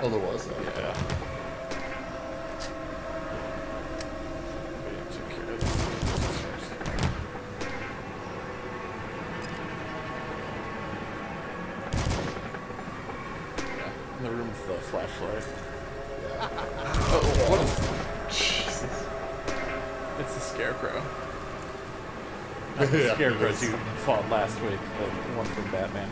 Oh, there was that. Yeah. Okay, took care of this. In the room with the flashlight. oh, what is... Jesus. It's the scarecrow. Yeah, The scarecrows it you fought last week, the one from Batman.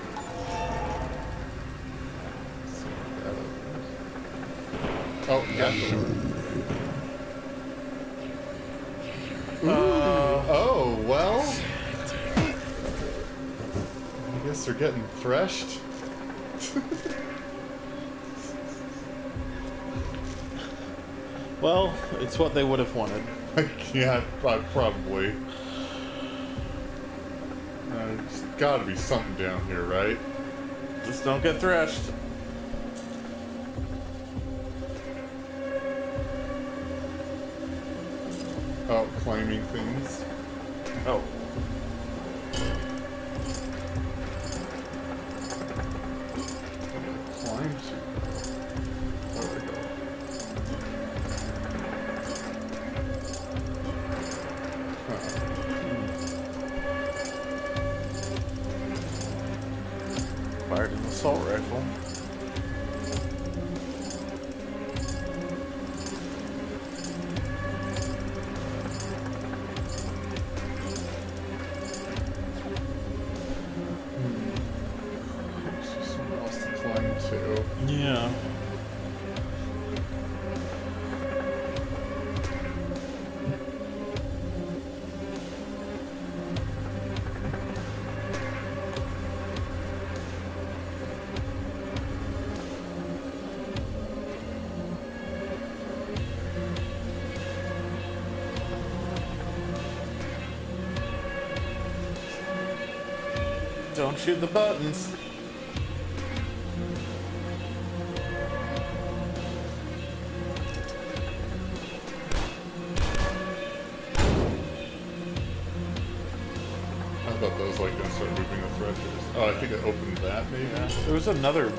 Well, it's what they would have wanted. yeah, probably. Uh, there's gotta be something down here, right? Just don't get thrashed. Oh, climbing things. Oh. The buttons. I thought that was like gonna start moving the threshers. Oh, I think it opened that maybe. Yeah. There was another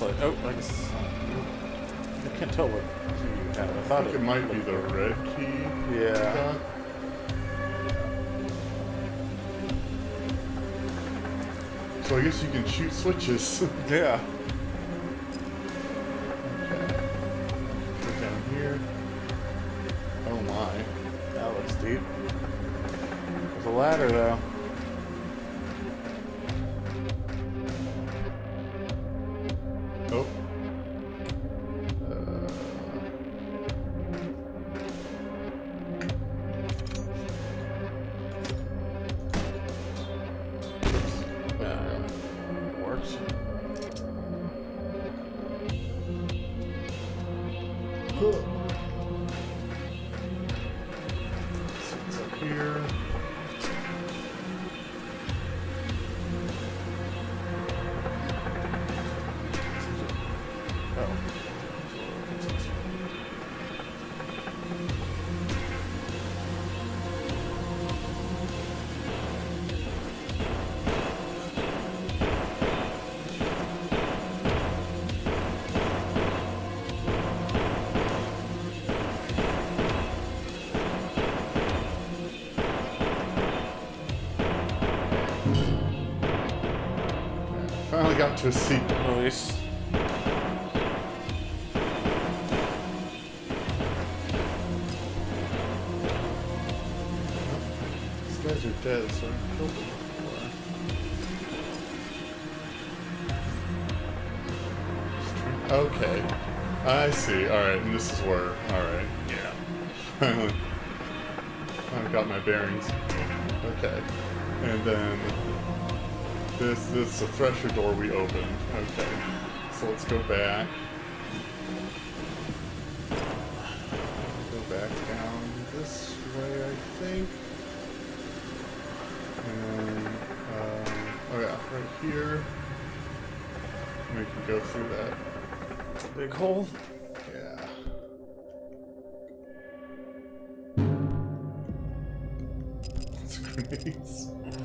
like. Oh, I guess. I can't tell what key you have. I I thought think it might be the red key. Yeah. So I guess you can shoot switches. Yeah. Here. To a seat. Release. These guys are dead, so I killed them. Okay. I see. Alright, and this is where. Alright. Yeah. Finally. I got my bearings. Okay. And then. This, this is the thresher door we opened. Okay. So let's go back. Go back down this way, I think. And, um, oh yeah, right here. We can go through that. Big hole. Yeah. It's grenades.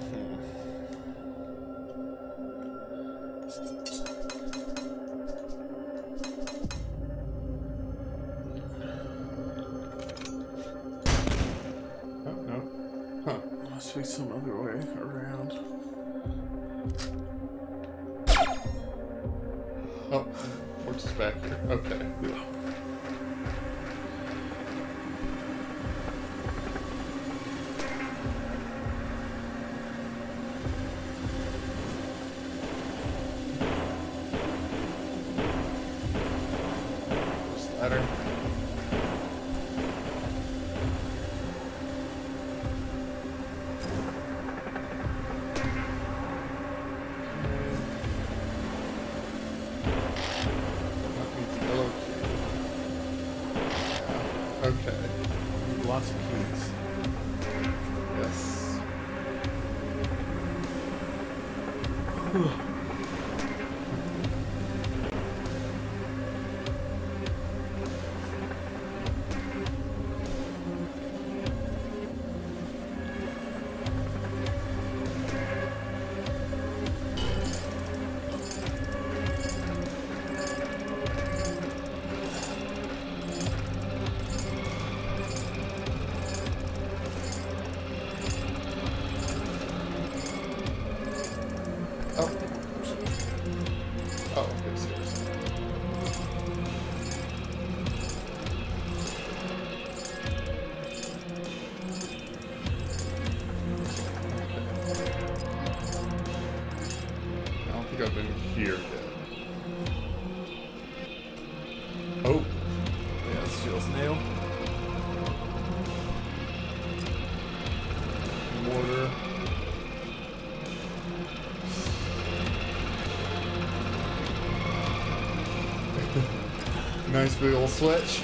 We will switch.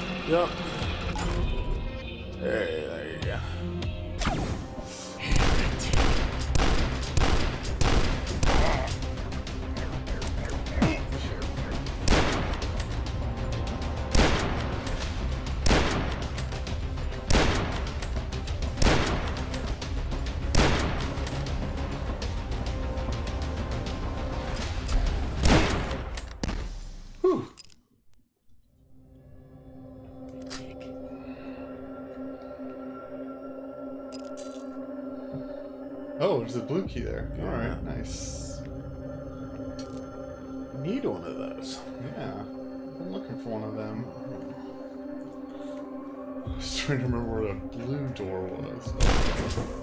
blue key there. Yeah. Alright, nice. Need one of those. Yeah. I'm looking for one of them. I was trying to remember where the blue door was.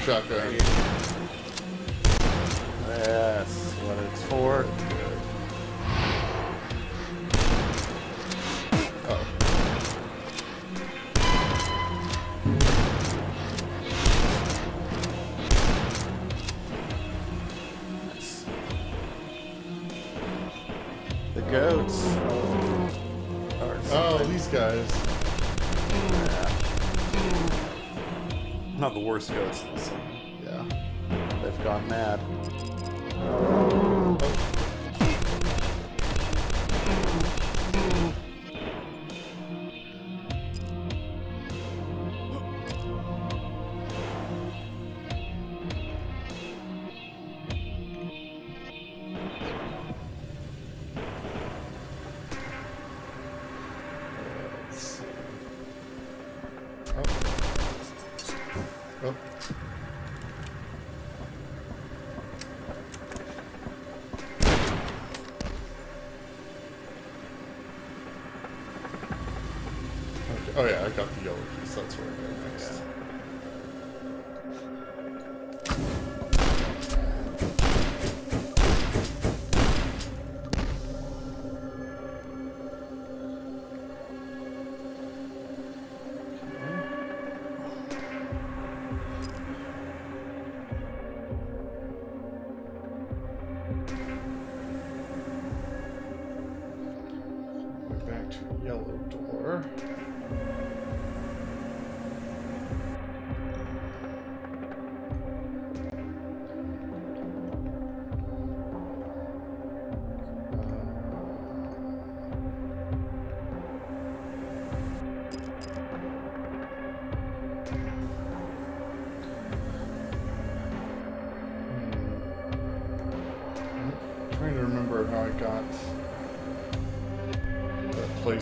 shotgun.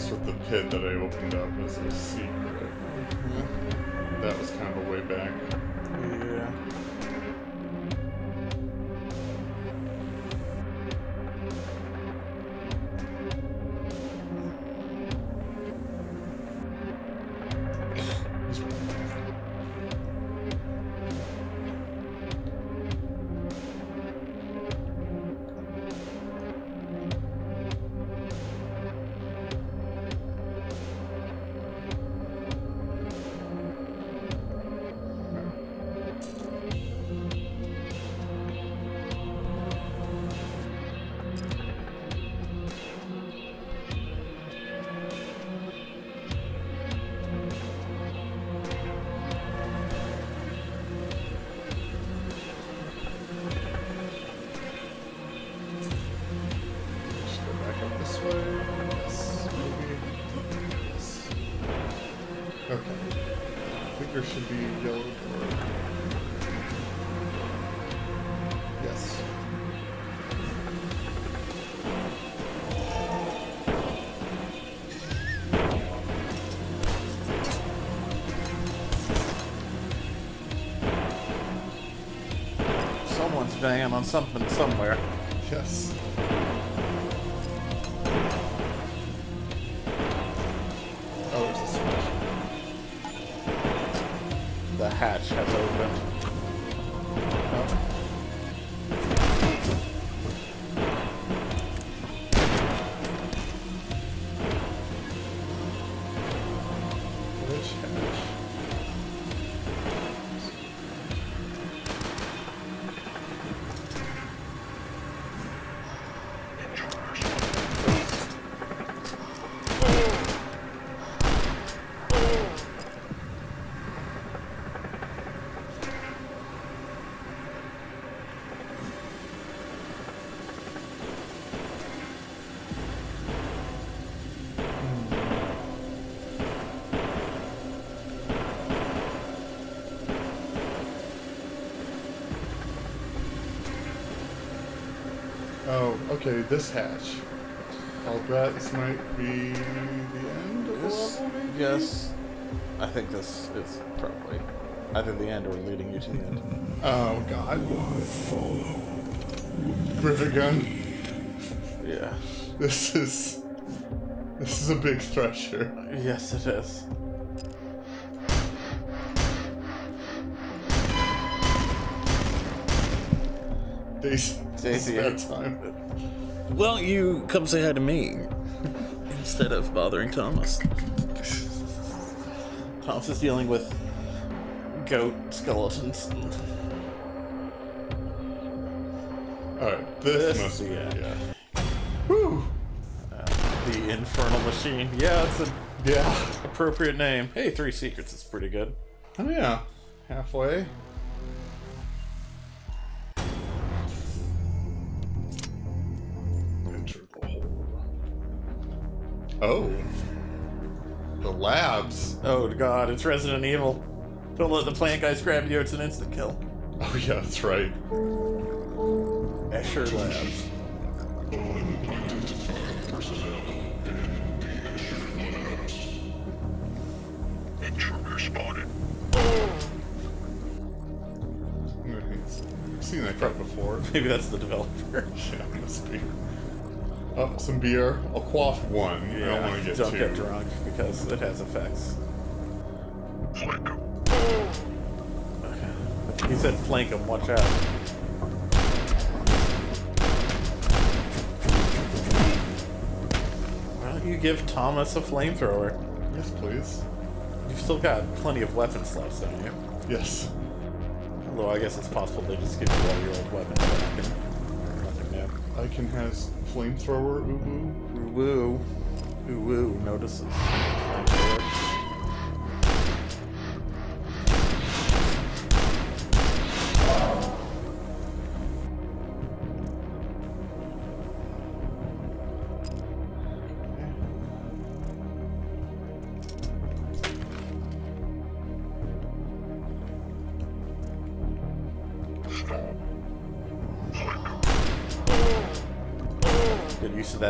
With the pit that I opened up as I secret. Someone's banging on something somewhere. Yes. Okay, this hatch. I'll bet this might be the end of the This, level, maybe? yes. I think this is probably either the end or leading you to the end. Oh, God. Why follow? Griffin gun. Yeah. This is... This is a big thresher. Yes, it is. Daisy. Daisy. It's that time. Well, you come say hi to me instead of bothering Thomas. Thomas is dealing with goat skeletons. Alright, this, This- must be yeah. yeah. Whew! Uh, the infernal machine. Yeah, it's a Yeah. appropriate name. Hey, three secrets is pretty good. Oh yeah. Halfway. Oh. The labs. Oh god, it's Resident Evil. Don't let the plant guys grab you, it's an instant kill. Oh yeah, that's right. Escher Labs. Intruder spotted. I've seen that guy before. Maybe that's the developer. Yeah, must be. Oh, some beer. I'll quaff one. I don't want to get don't two. get drunk because it has effects. Flick 'em. He said flank him, watch out. Why don't you give Thomas a flamethrower? Yes, please. You've still got plenty of weapon slots, don't you? Yes. Although I guess it's possible they just give you all your old weapons back and I can has flamethrower. Ooh, ooh. Ooh woo. Ooh woo notices.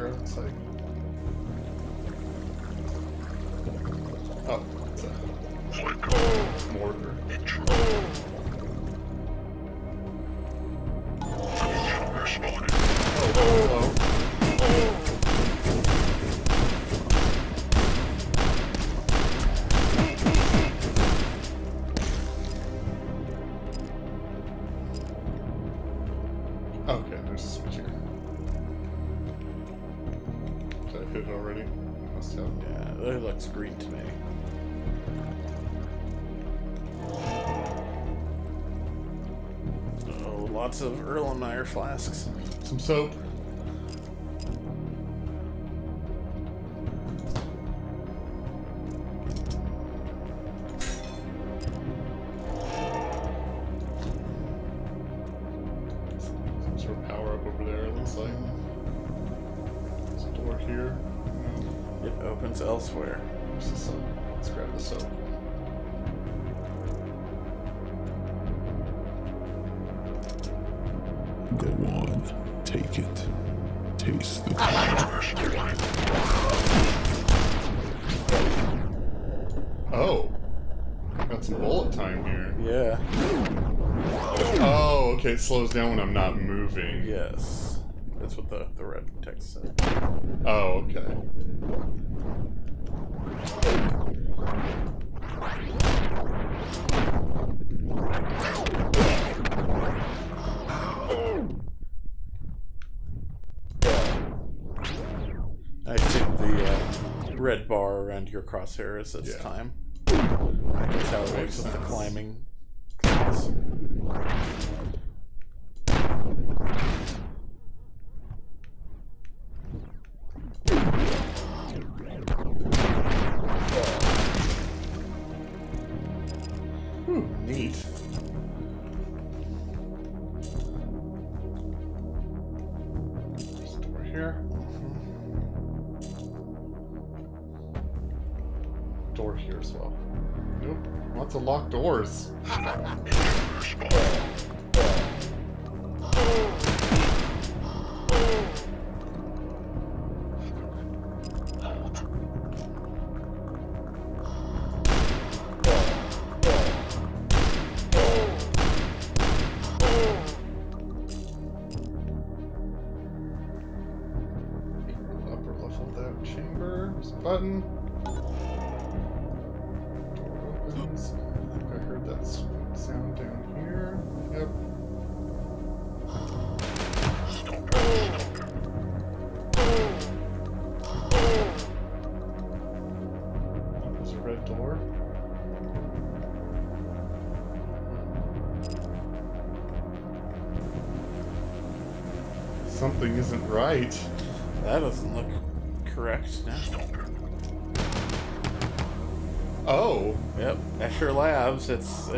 bro. It's like. Some air flasks. Some soap. slows down when I'm not moving. Yes. That's what the, the red text said. Oh, okay. I think the uh, red bar around your crosshair is this yeah. time. That's how it works with the climbing. right. That doesn't look correct now. Oh. Yep. Escher Labs. It's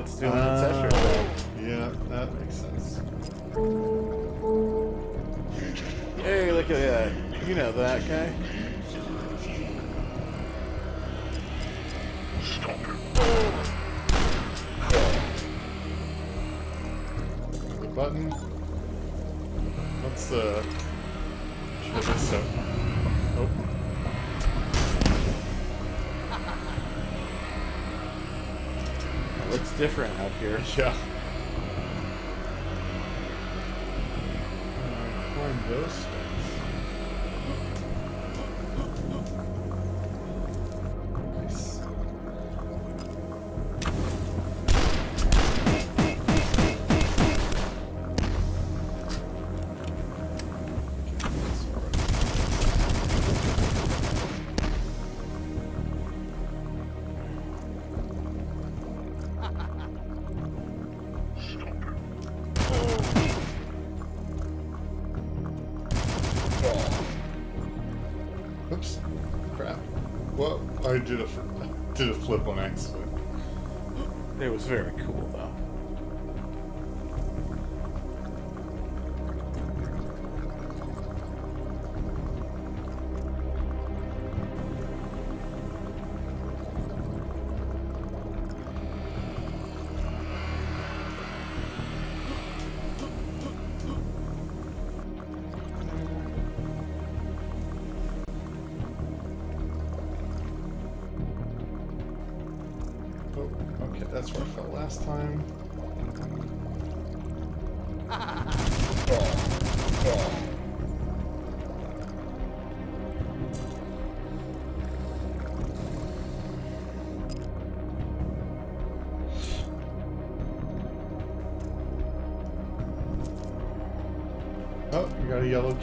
different out here. Yeah. I did a did a flip on accident. It was very cool though.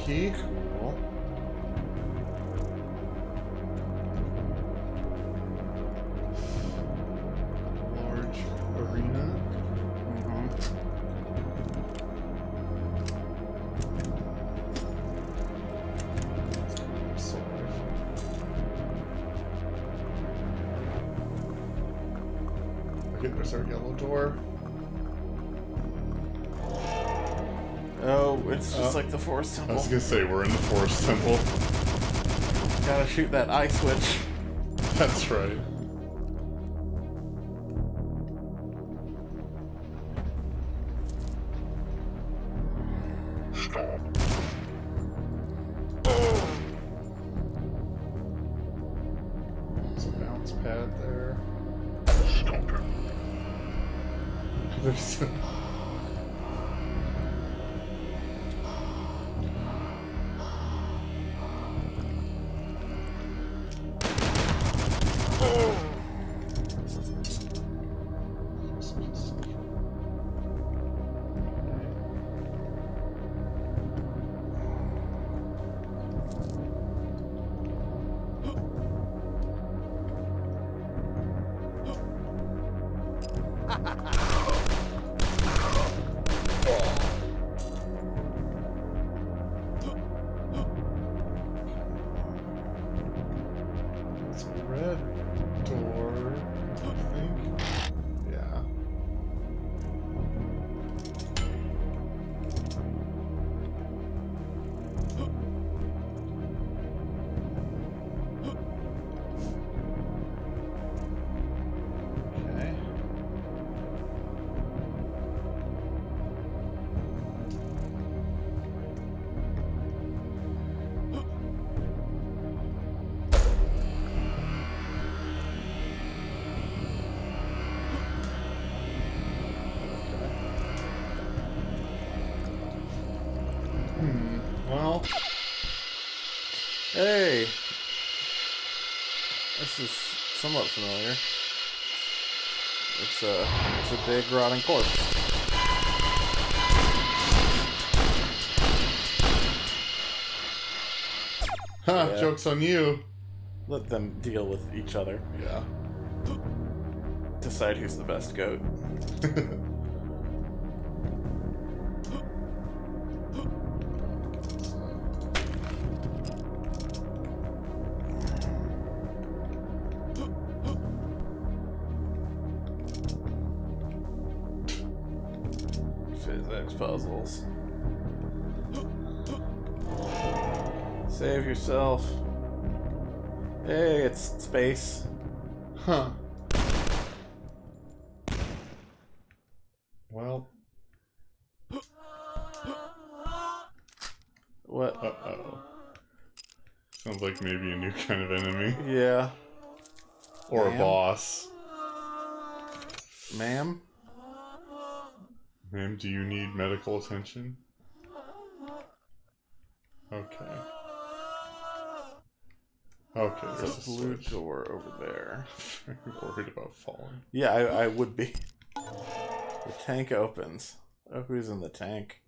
Got just like the forest I was gonna say we're in the forest temple. Gotta shoot that eye switch. That's right. Somewhat familiar. It's a, it's a big rotting corpse. huh, Yeah. joke's on you. Let them deal with each other. Yeah. Decide who's the best goat. huh. Well, What? uh oh. Sounds like maybe a new kind of enemy. Yeah. Or a boss. Ma'am? Ma'am, do you need medical attention? Okay. Okay, there's a blue switch. door over there. Very worried about falling. Yeah, I, I would be. The tank opens. Oh, who's in the tank?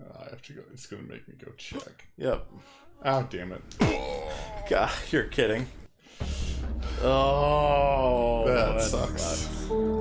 Uh, I have to go. It's gonna make me go check. Yep. Oh, damn it. God, you're kidding. Oh, That that sucks. through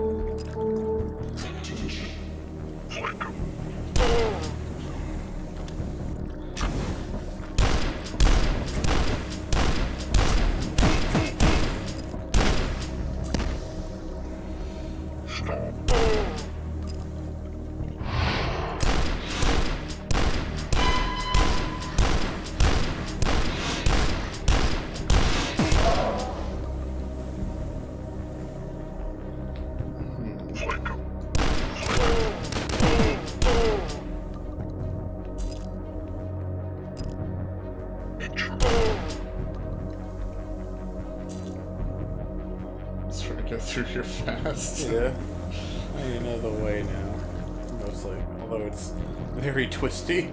Yeah. I know the way now. Mostly. Although it's very twisty.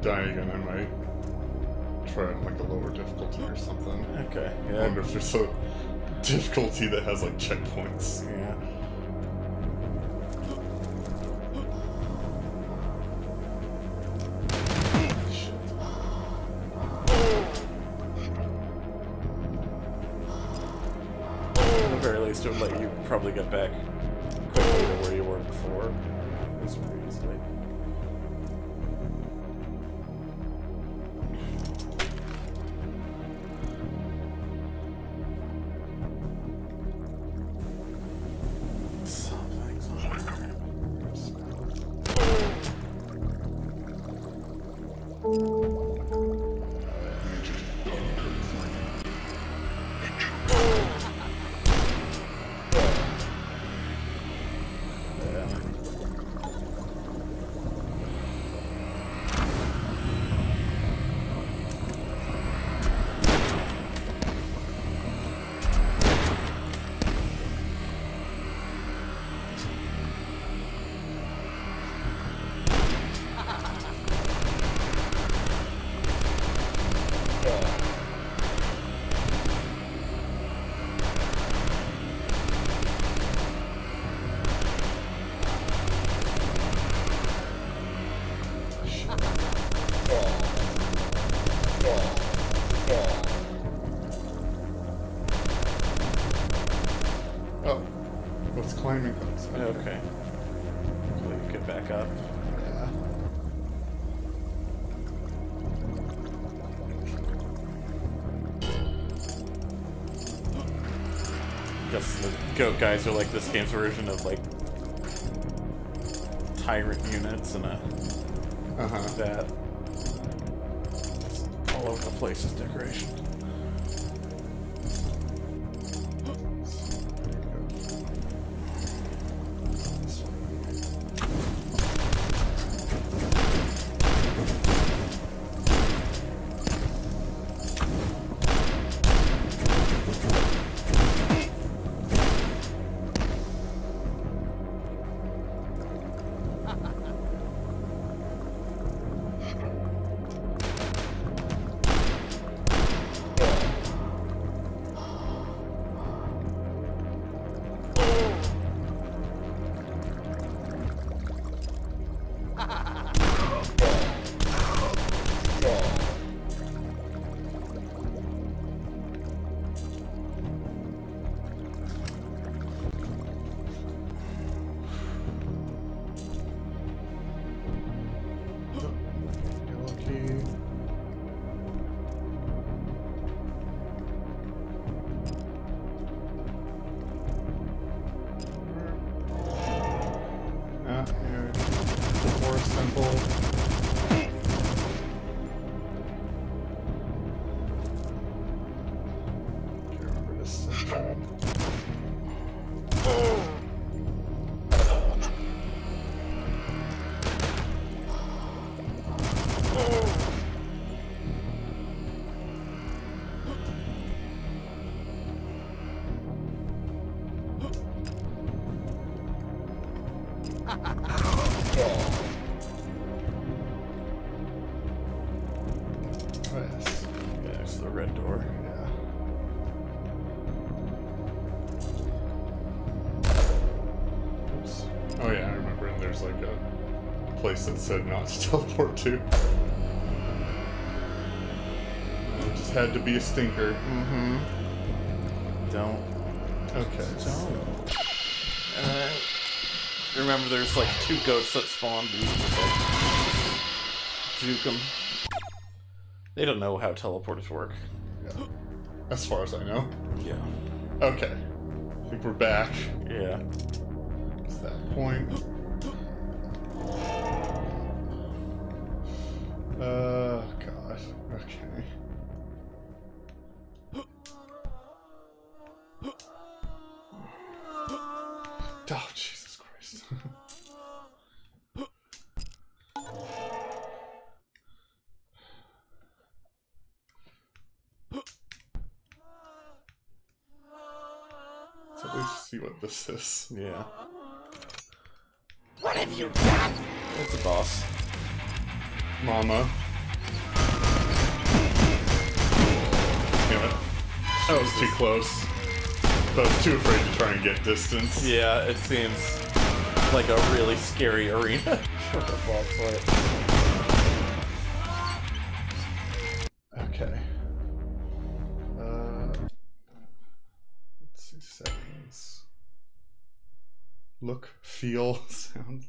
Die again, I might try on like a lower difficulty or something. Okay. I wonder if there's a difficulty that has like checkpoints. Yeah. At the very least, it would let you probably get back Yeah. Goat guys are like this game's version of like tyrant units and a Uh huh. that all over the place is decoration. Said not to teleport to. It just had to be a stinker. Mm-hmm. Don't. Okay. Don't. Uh, remember, there's like two goats that spawned. Juke them. They don't know how teleporters work. Yeah. As far as I know. Yeah. Okay. I think we're back. Oh, Jesus Christ. let's see what this is. Yeah. What have you done? It's a boss. Mama. That was too close. But I was too afraid to try and get distance. Yeah, it seems like a really scary arena. for a boss fight. Okay. Uh, let's see settings. Look, feel, sound.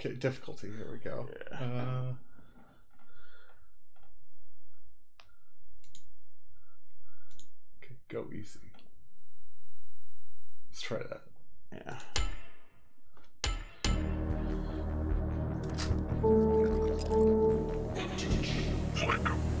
Okay, difficulty. Here we go. Yeah. Uh, okay, go easy. Let's try that. Yeah. Okay,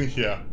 yeah.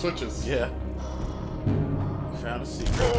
switches. Yeah. We found a secret.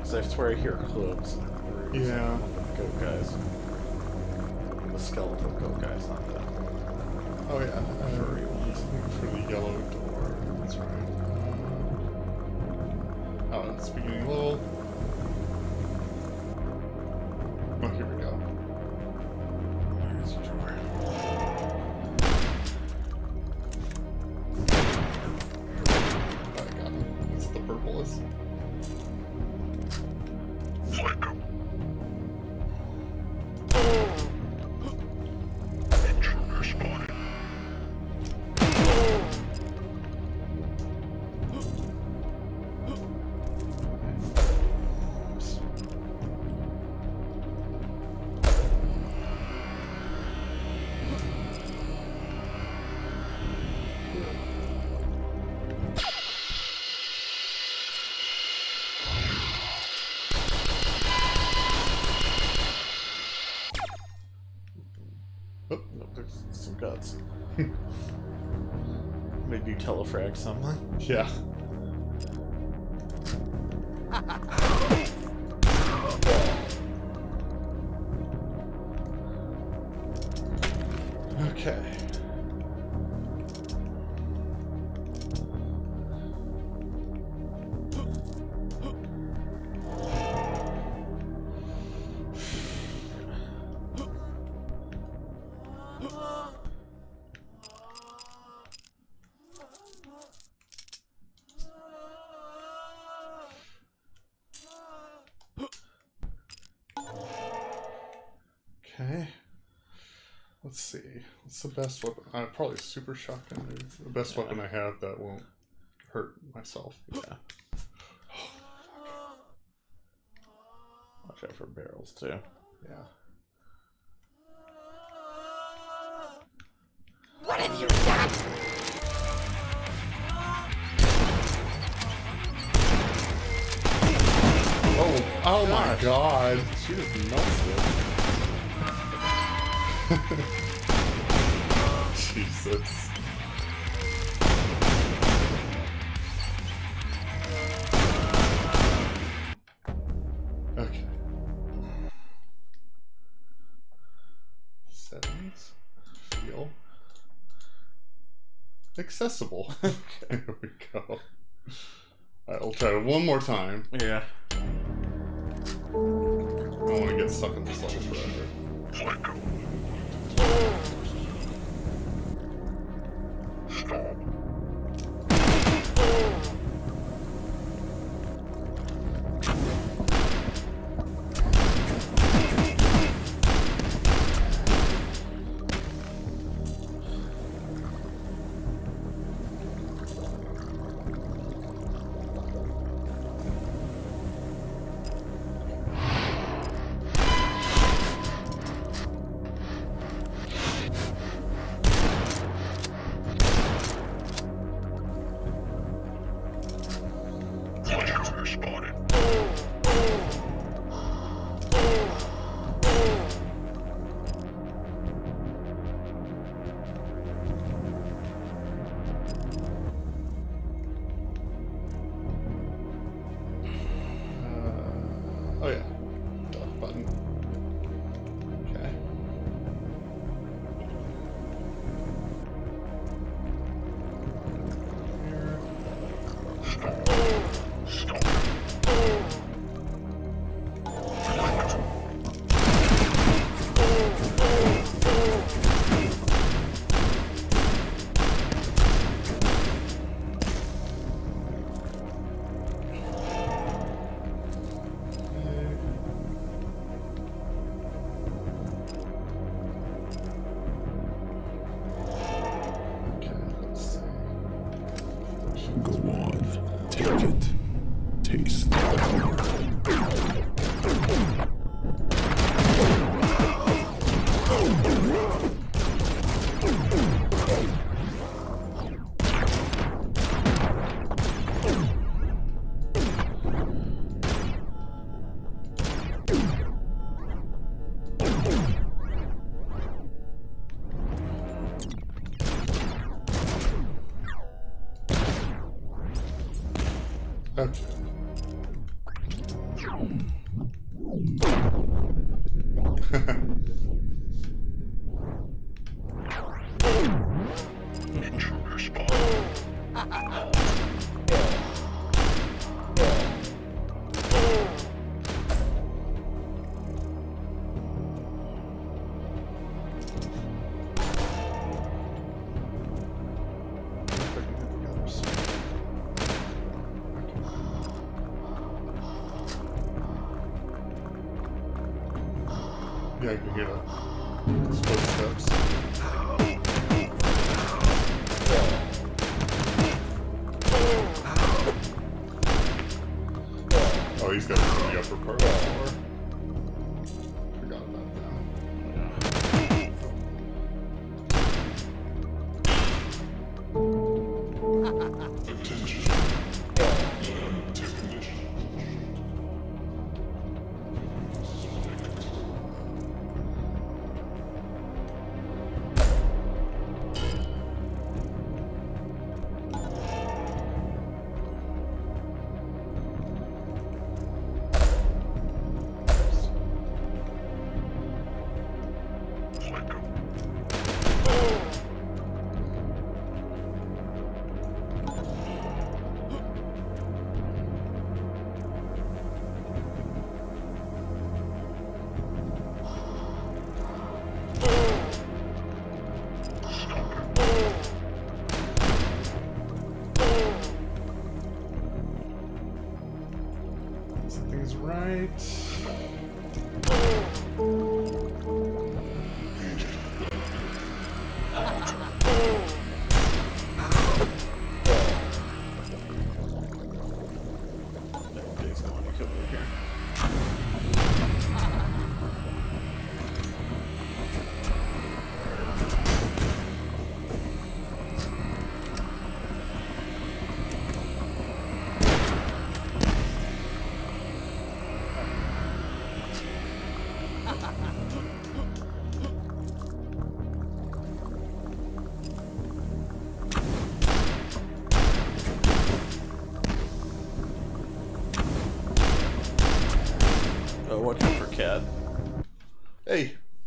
because I swear I hear clubs. Yeah. HelloFrex. I'm like, yeah. It's the best weapon? Uh, probably super shotgun. The best yeah. weapon I have that won't hurt myself. Yeah. Watch out for barrels too. Accessible. there we go. Alright, we'll try it one more time. Yeah. I don't want to get stuck in this level forever. Uh, oh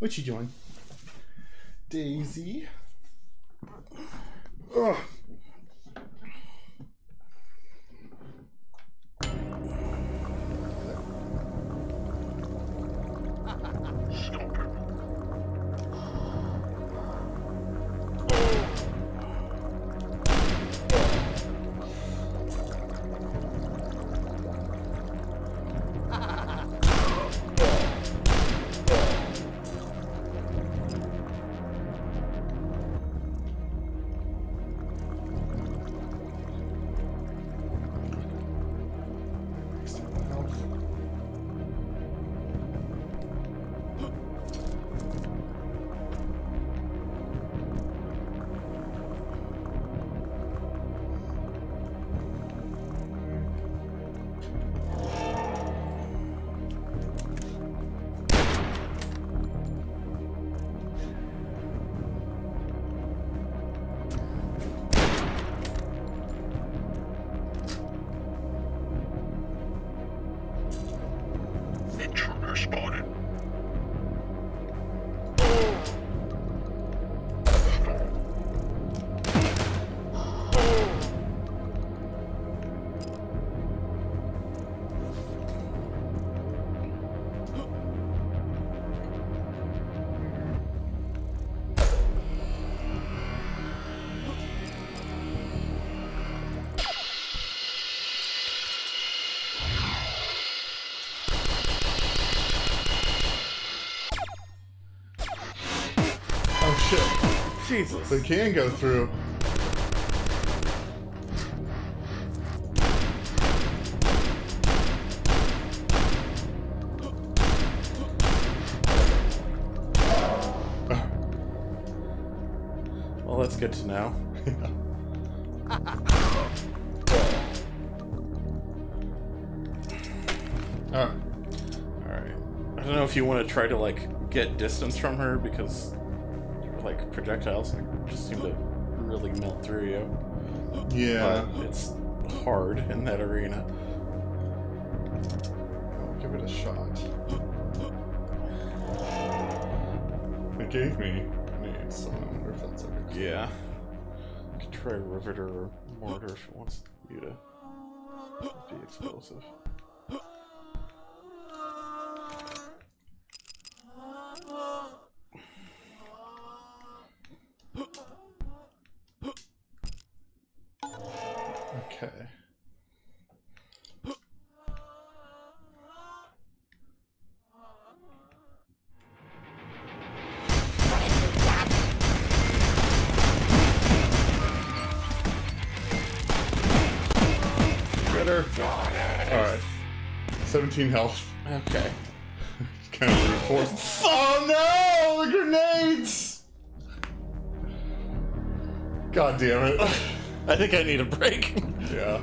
what you doing? Daisy. Ugh, Jesus. They can go through. Well, that's good to know. Alright. Alright. I don't know if you want to try to, like, get distance from her because, projectiles just seem to really melt through you. Yeah. But it's hard in that arena. I'll give it a shot. It gave me nades, so I wonder if that's like a Yeah. You could try Riveter or Mortar if it wants you to be explosive. 17 health. Okay. Kind of reinforced. Oh no! The grenades! God damn it. I think I need a break. Yeah.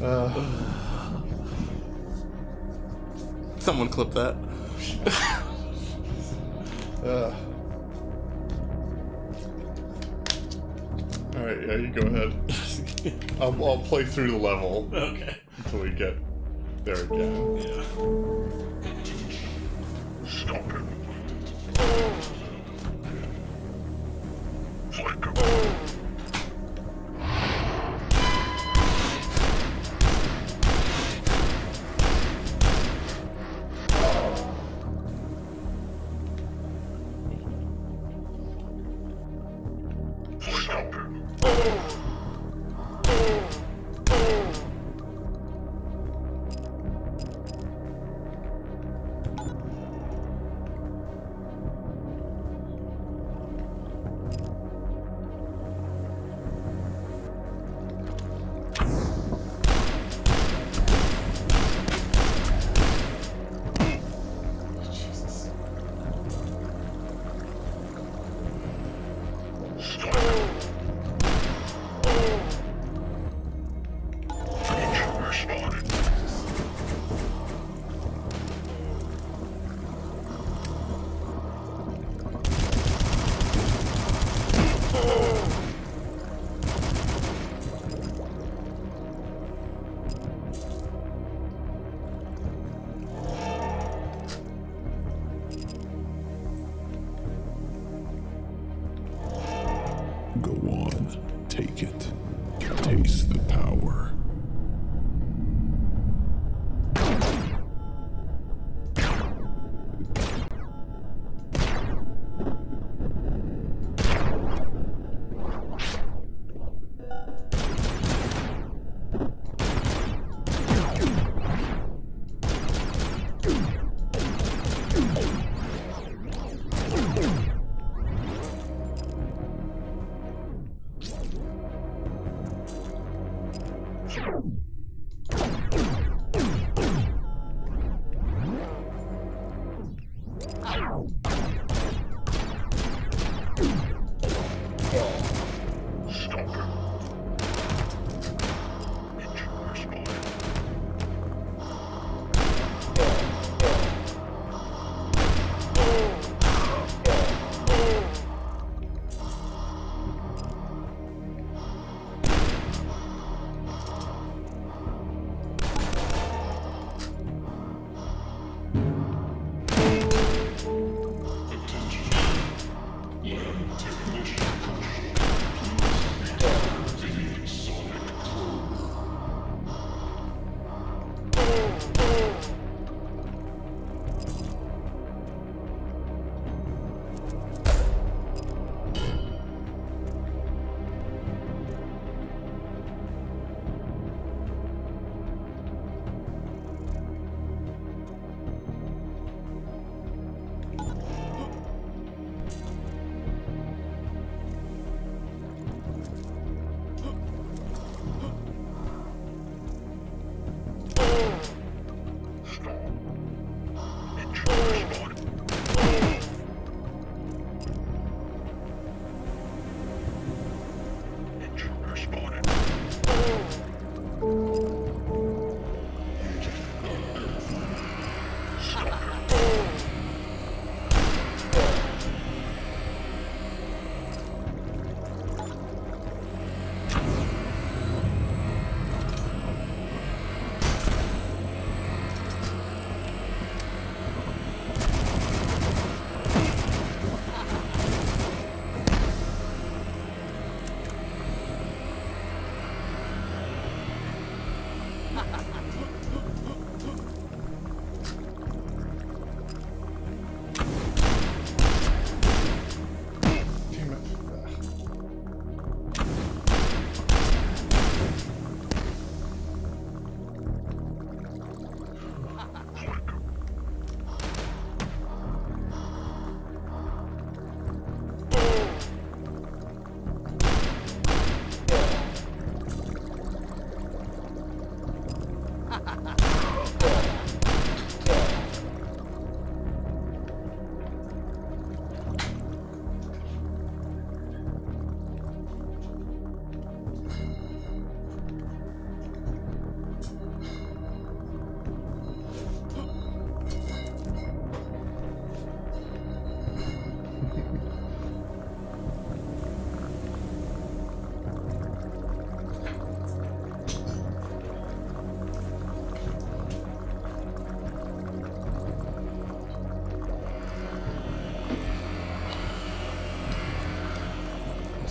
Uh, Someone clip that. uh. Alright, yeah, you go ahead. I'll, I'll play through the level Okay. until we get there again. Oh. Yeah. Stop him. Oh. Flank Shit.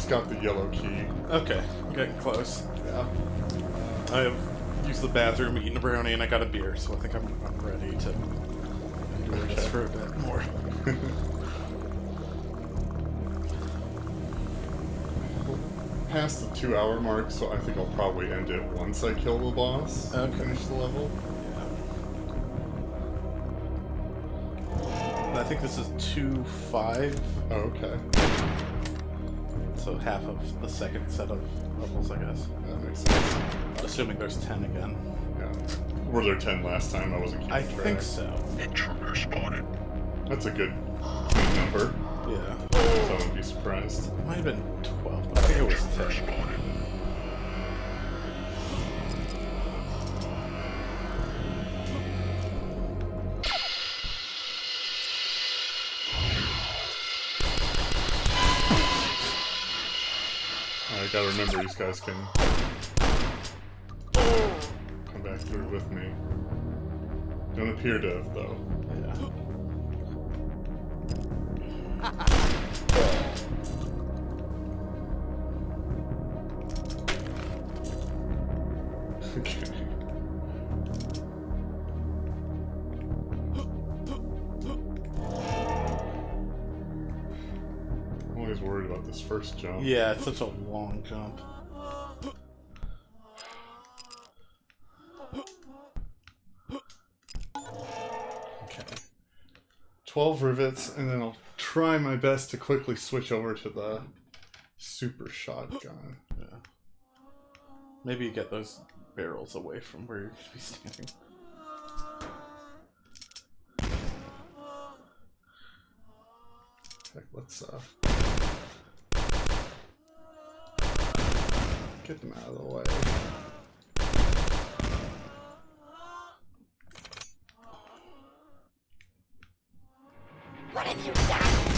Got the yellow key. Okay, I'm getting close. Yeah. I have used the bathroom, eaten a brownie, and I got a beer, so I think I'm, I'm ready to endure this for a bit more. Past the two hour mark, so I think I'll probably end it once I kill the boss and finish the level. Yeah. I think this is two five, Oh, okay. So half of the second set of levels, I guess. That makes sense. Assuming there's ten again. Yeah. Were there 10 last time? I wasn't keeping I track. think so. Intruder spotted. That's a good good number. Yeah. So I wouldn't be surprised. It might have been twelve, but I think it was ten. I gotta remember these guys can come back through with me. Don't appear to, have, though. Jump. Yeah, it's such a long jump. Okay. 12 rivets, and then I'll try my best to quickly switch over to the super shotgun. Yeah. Maybe you get those barrels away from where you're gonna be standing. Heck, let's uh get them out of the way. What have you done?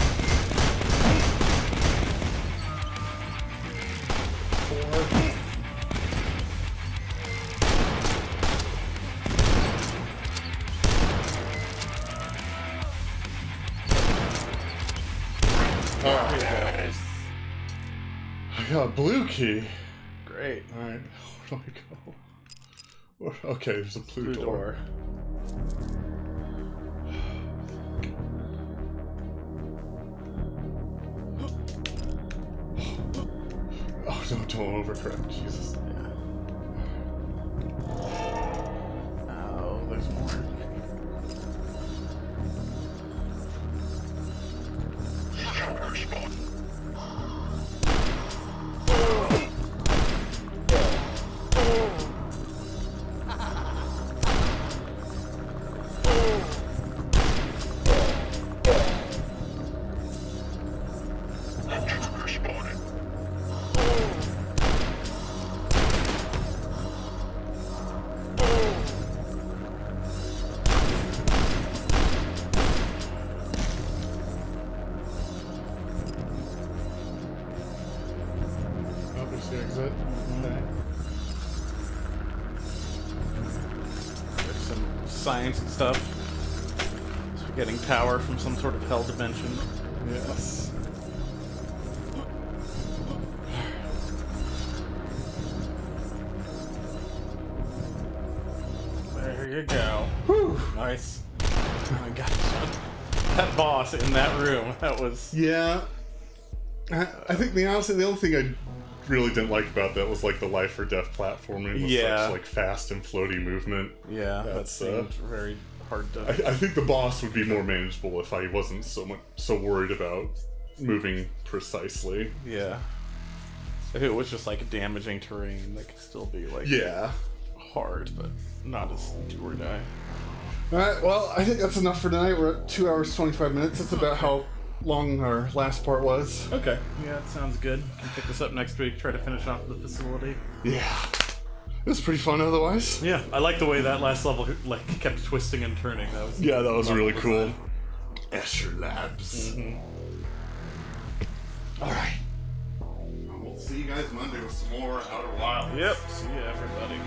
I got a blue key. Great. Alright, where do I go? Where- Okay, there's a blue, Blue door. door. Oh no, don't overcorrect, Jesus. Hell dimension. Yes. There you go. Whew, nice. Oh my gosh. That boss in that room, that was. Yeah. I, I think the honestly the only thing I really didn't like about that was like the life or death platforming with Yeah. such like fast and floaty movement. Yeah, that That's, uh, seemed very hard to. I, I think the boss would be more manageable if I wasn't so much so worried about moving precisely. Yeah. If it was just like damaging terrain, that could still be like Yeah. hard, but not as do or die. All right. Well, I think that's enough for tonight. We're at two hours twenty five minutes. That's about how long our last part was. Okay. Yeah, that sounds good. Can pick this up next week. Try to finish off the facility. Yeah. It was pretty fun otherwise. Yeah, I like the way that last level like kept twisting and turning. That was Yeah, that was really design. cool. Escher Labs. Mm-hmm. All right. We'll see you guys Monday with some more Outer Wilds. Yep. See you, everybody.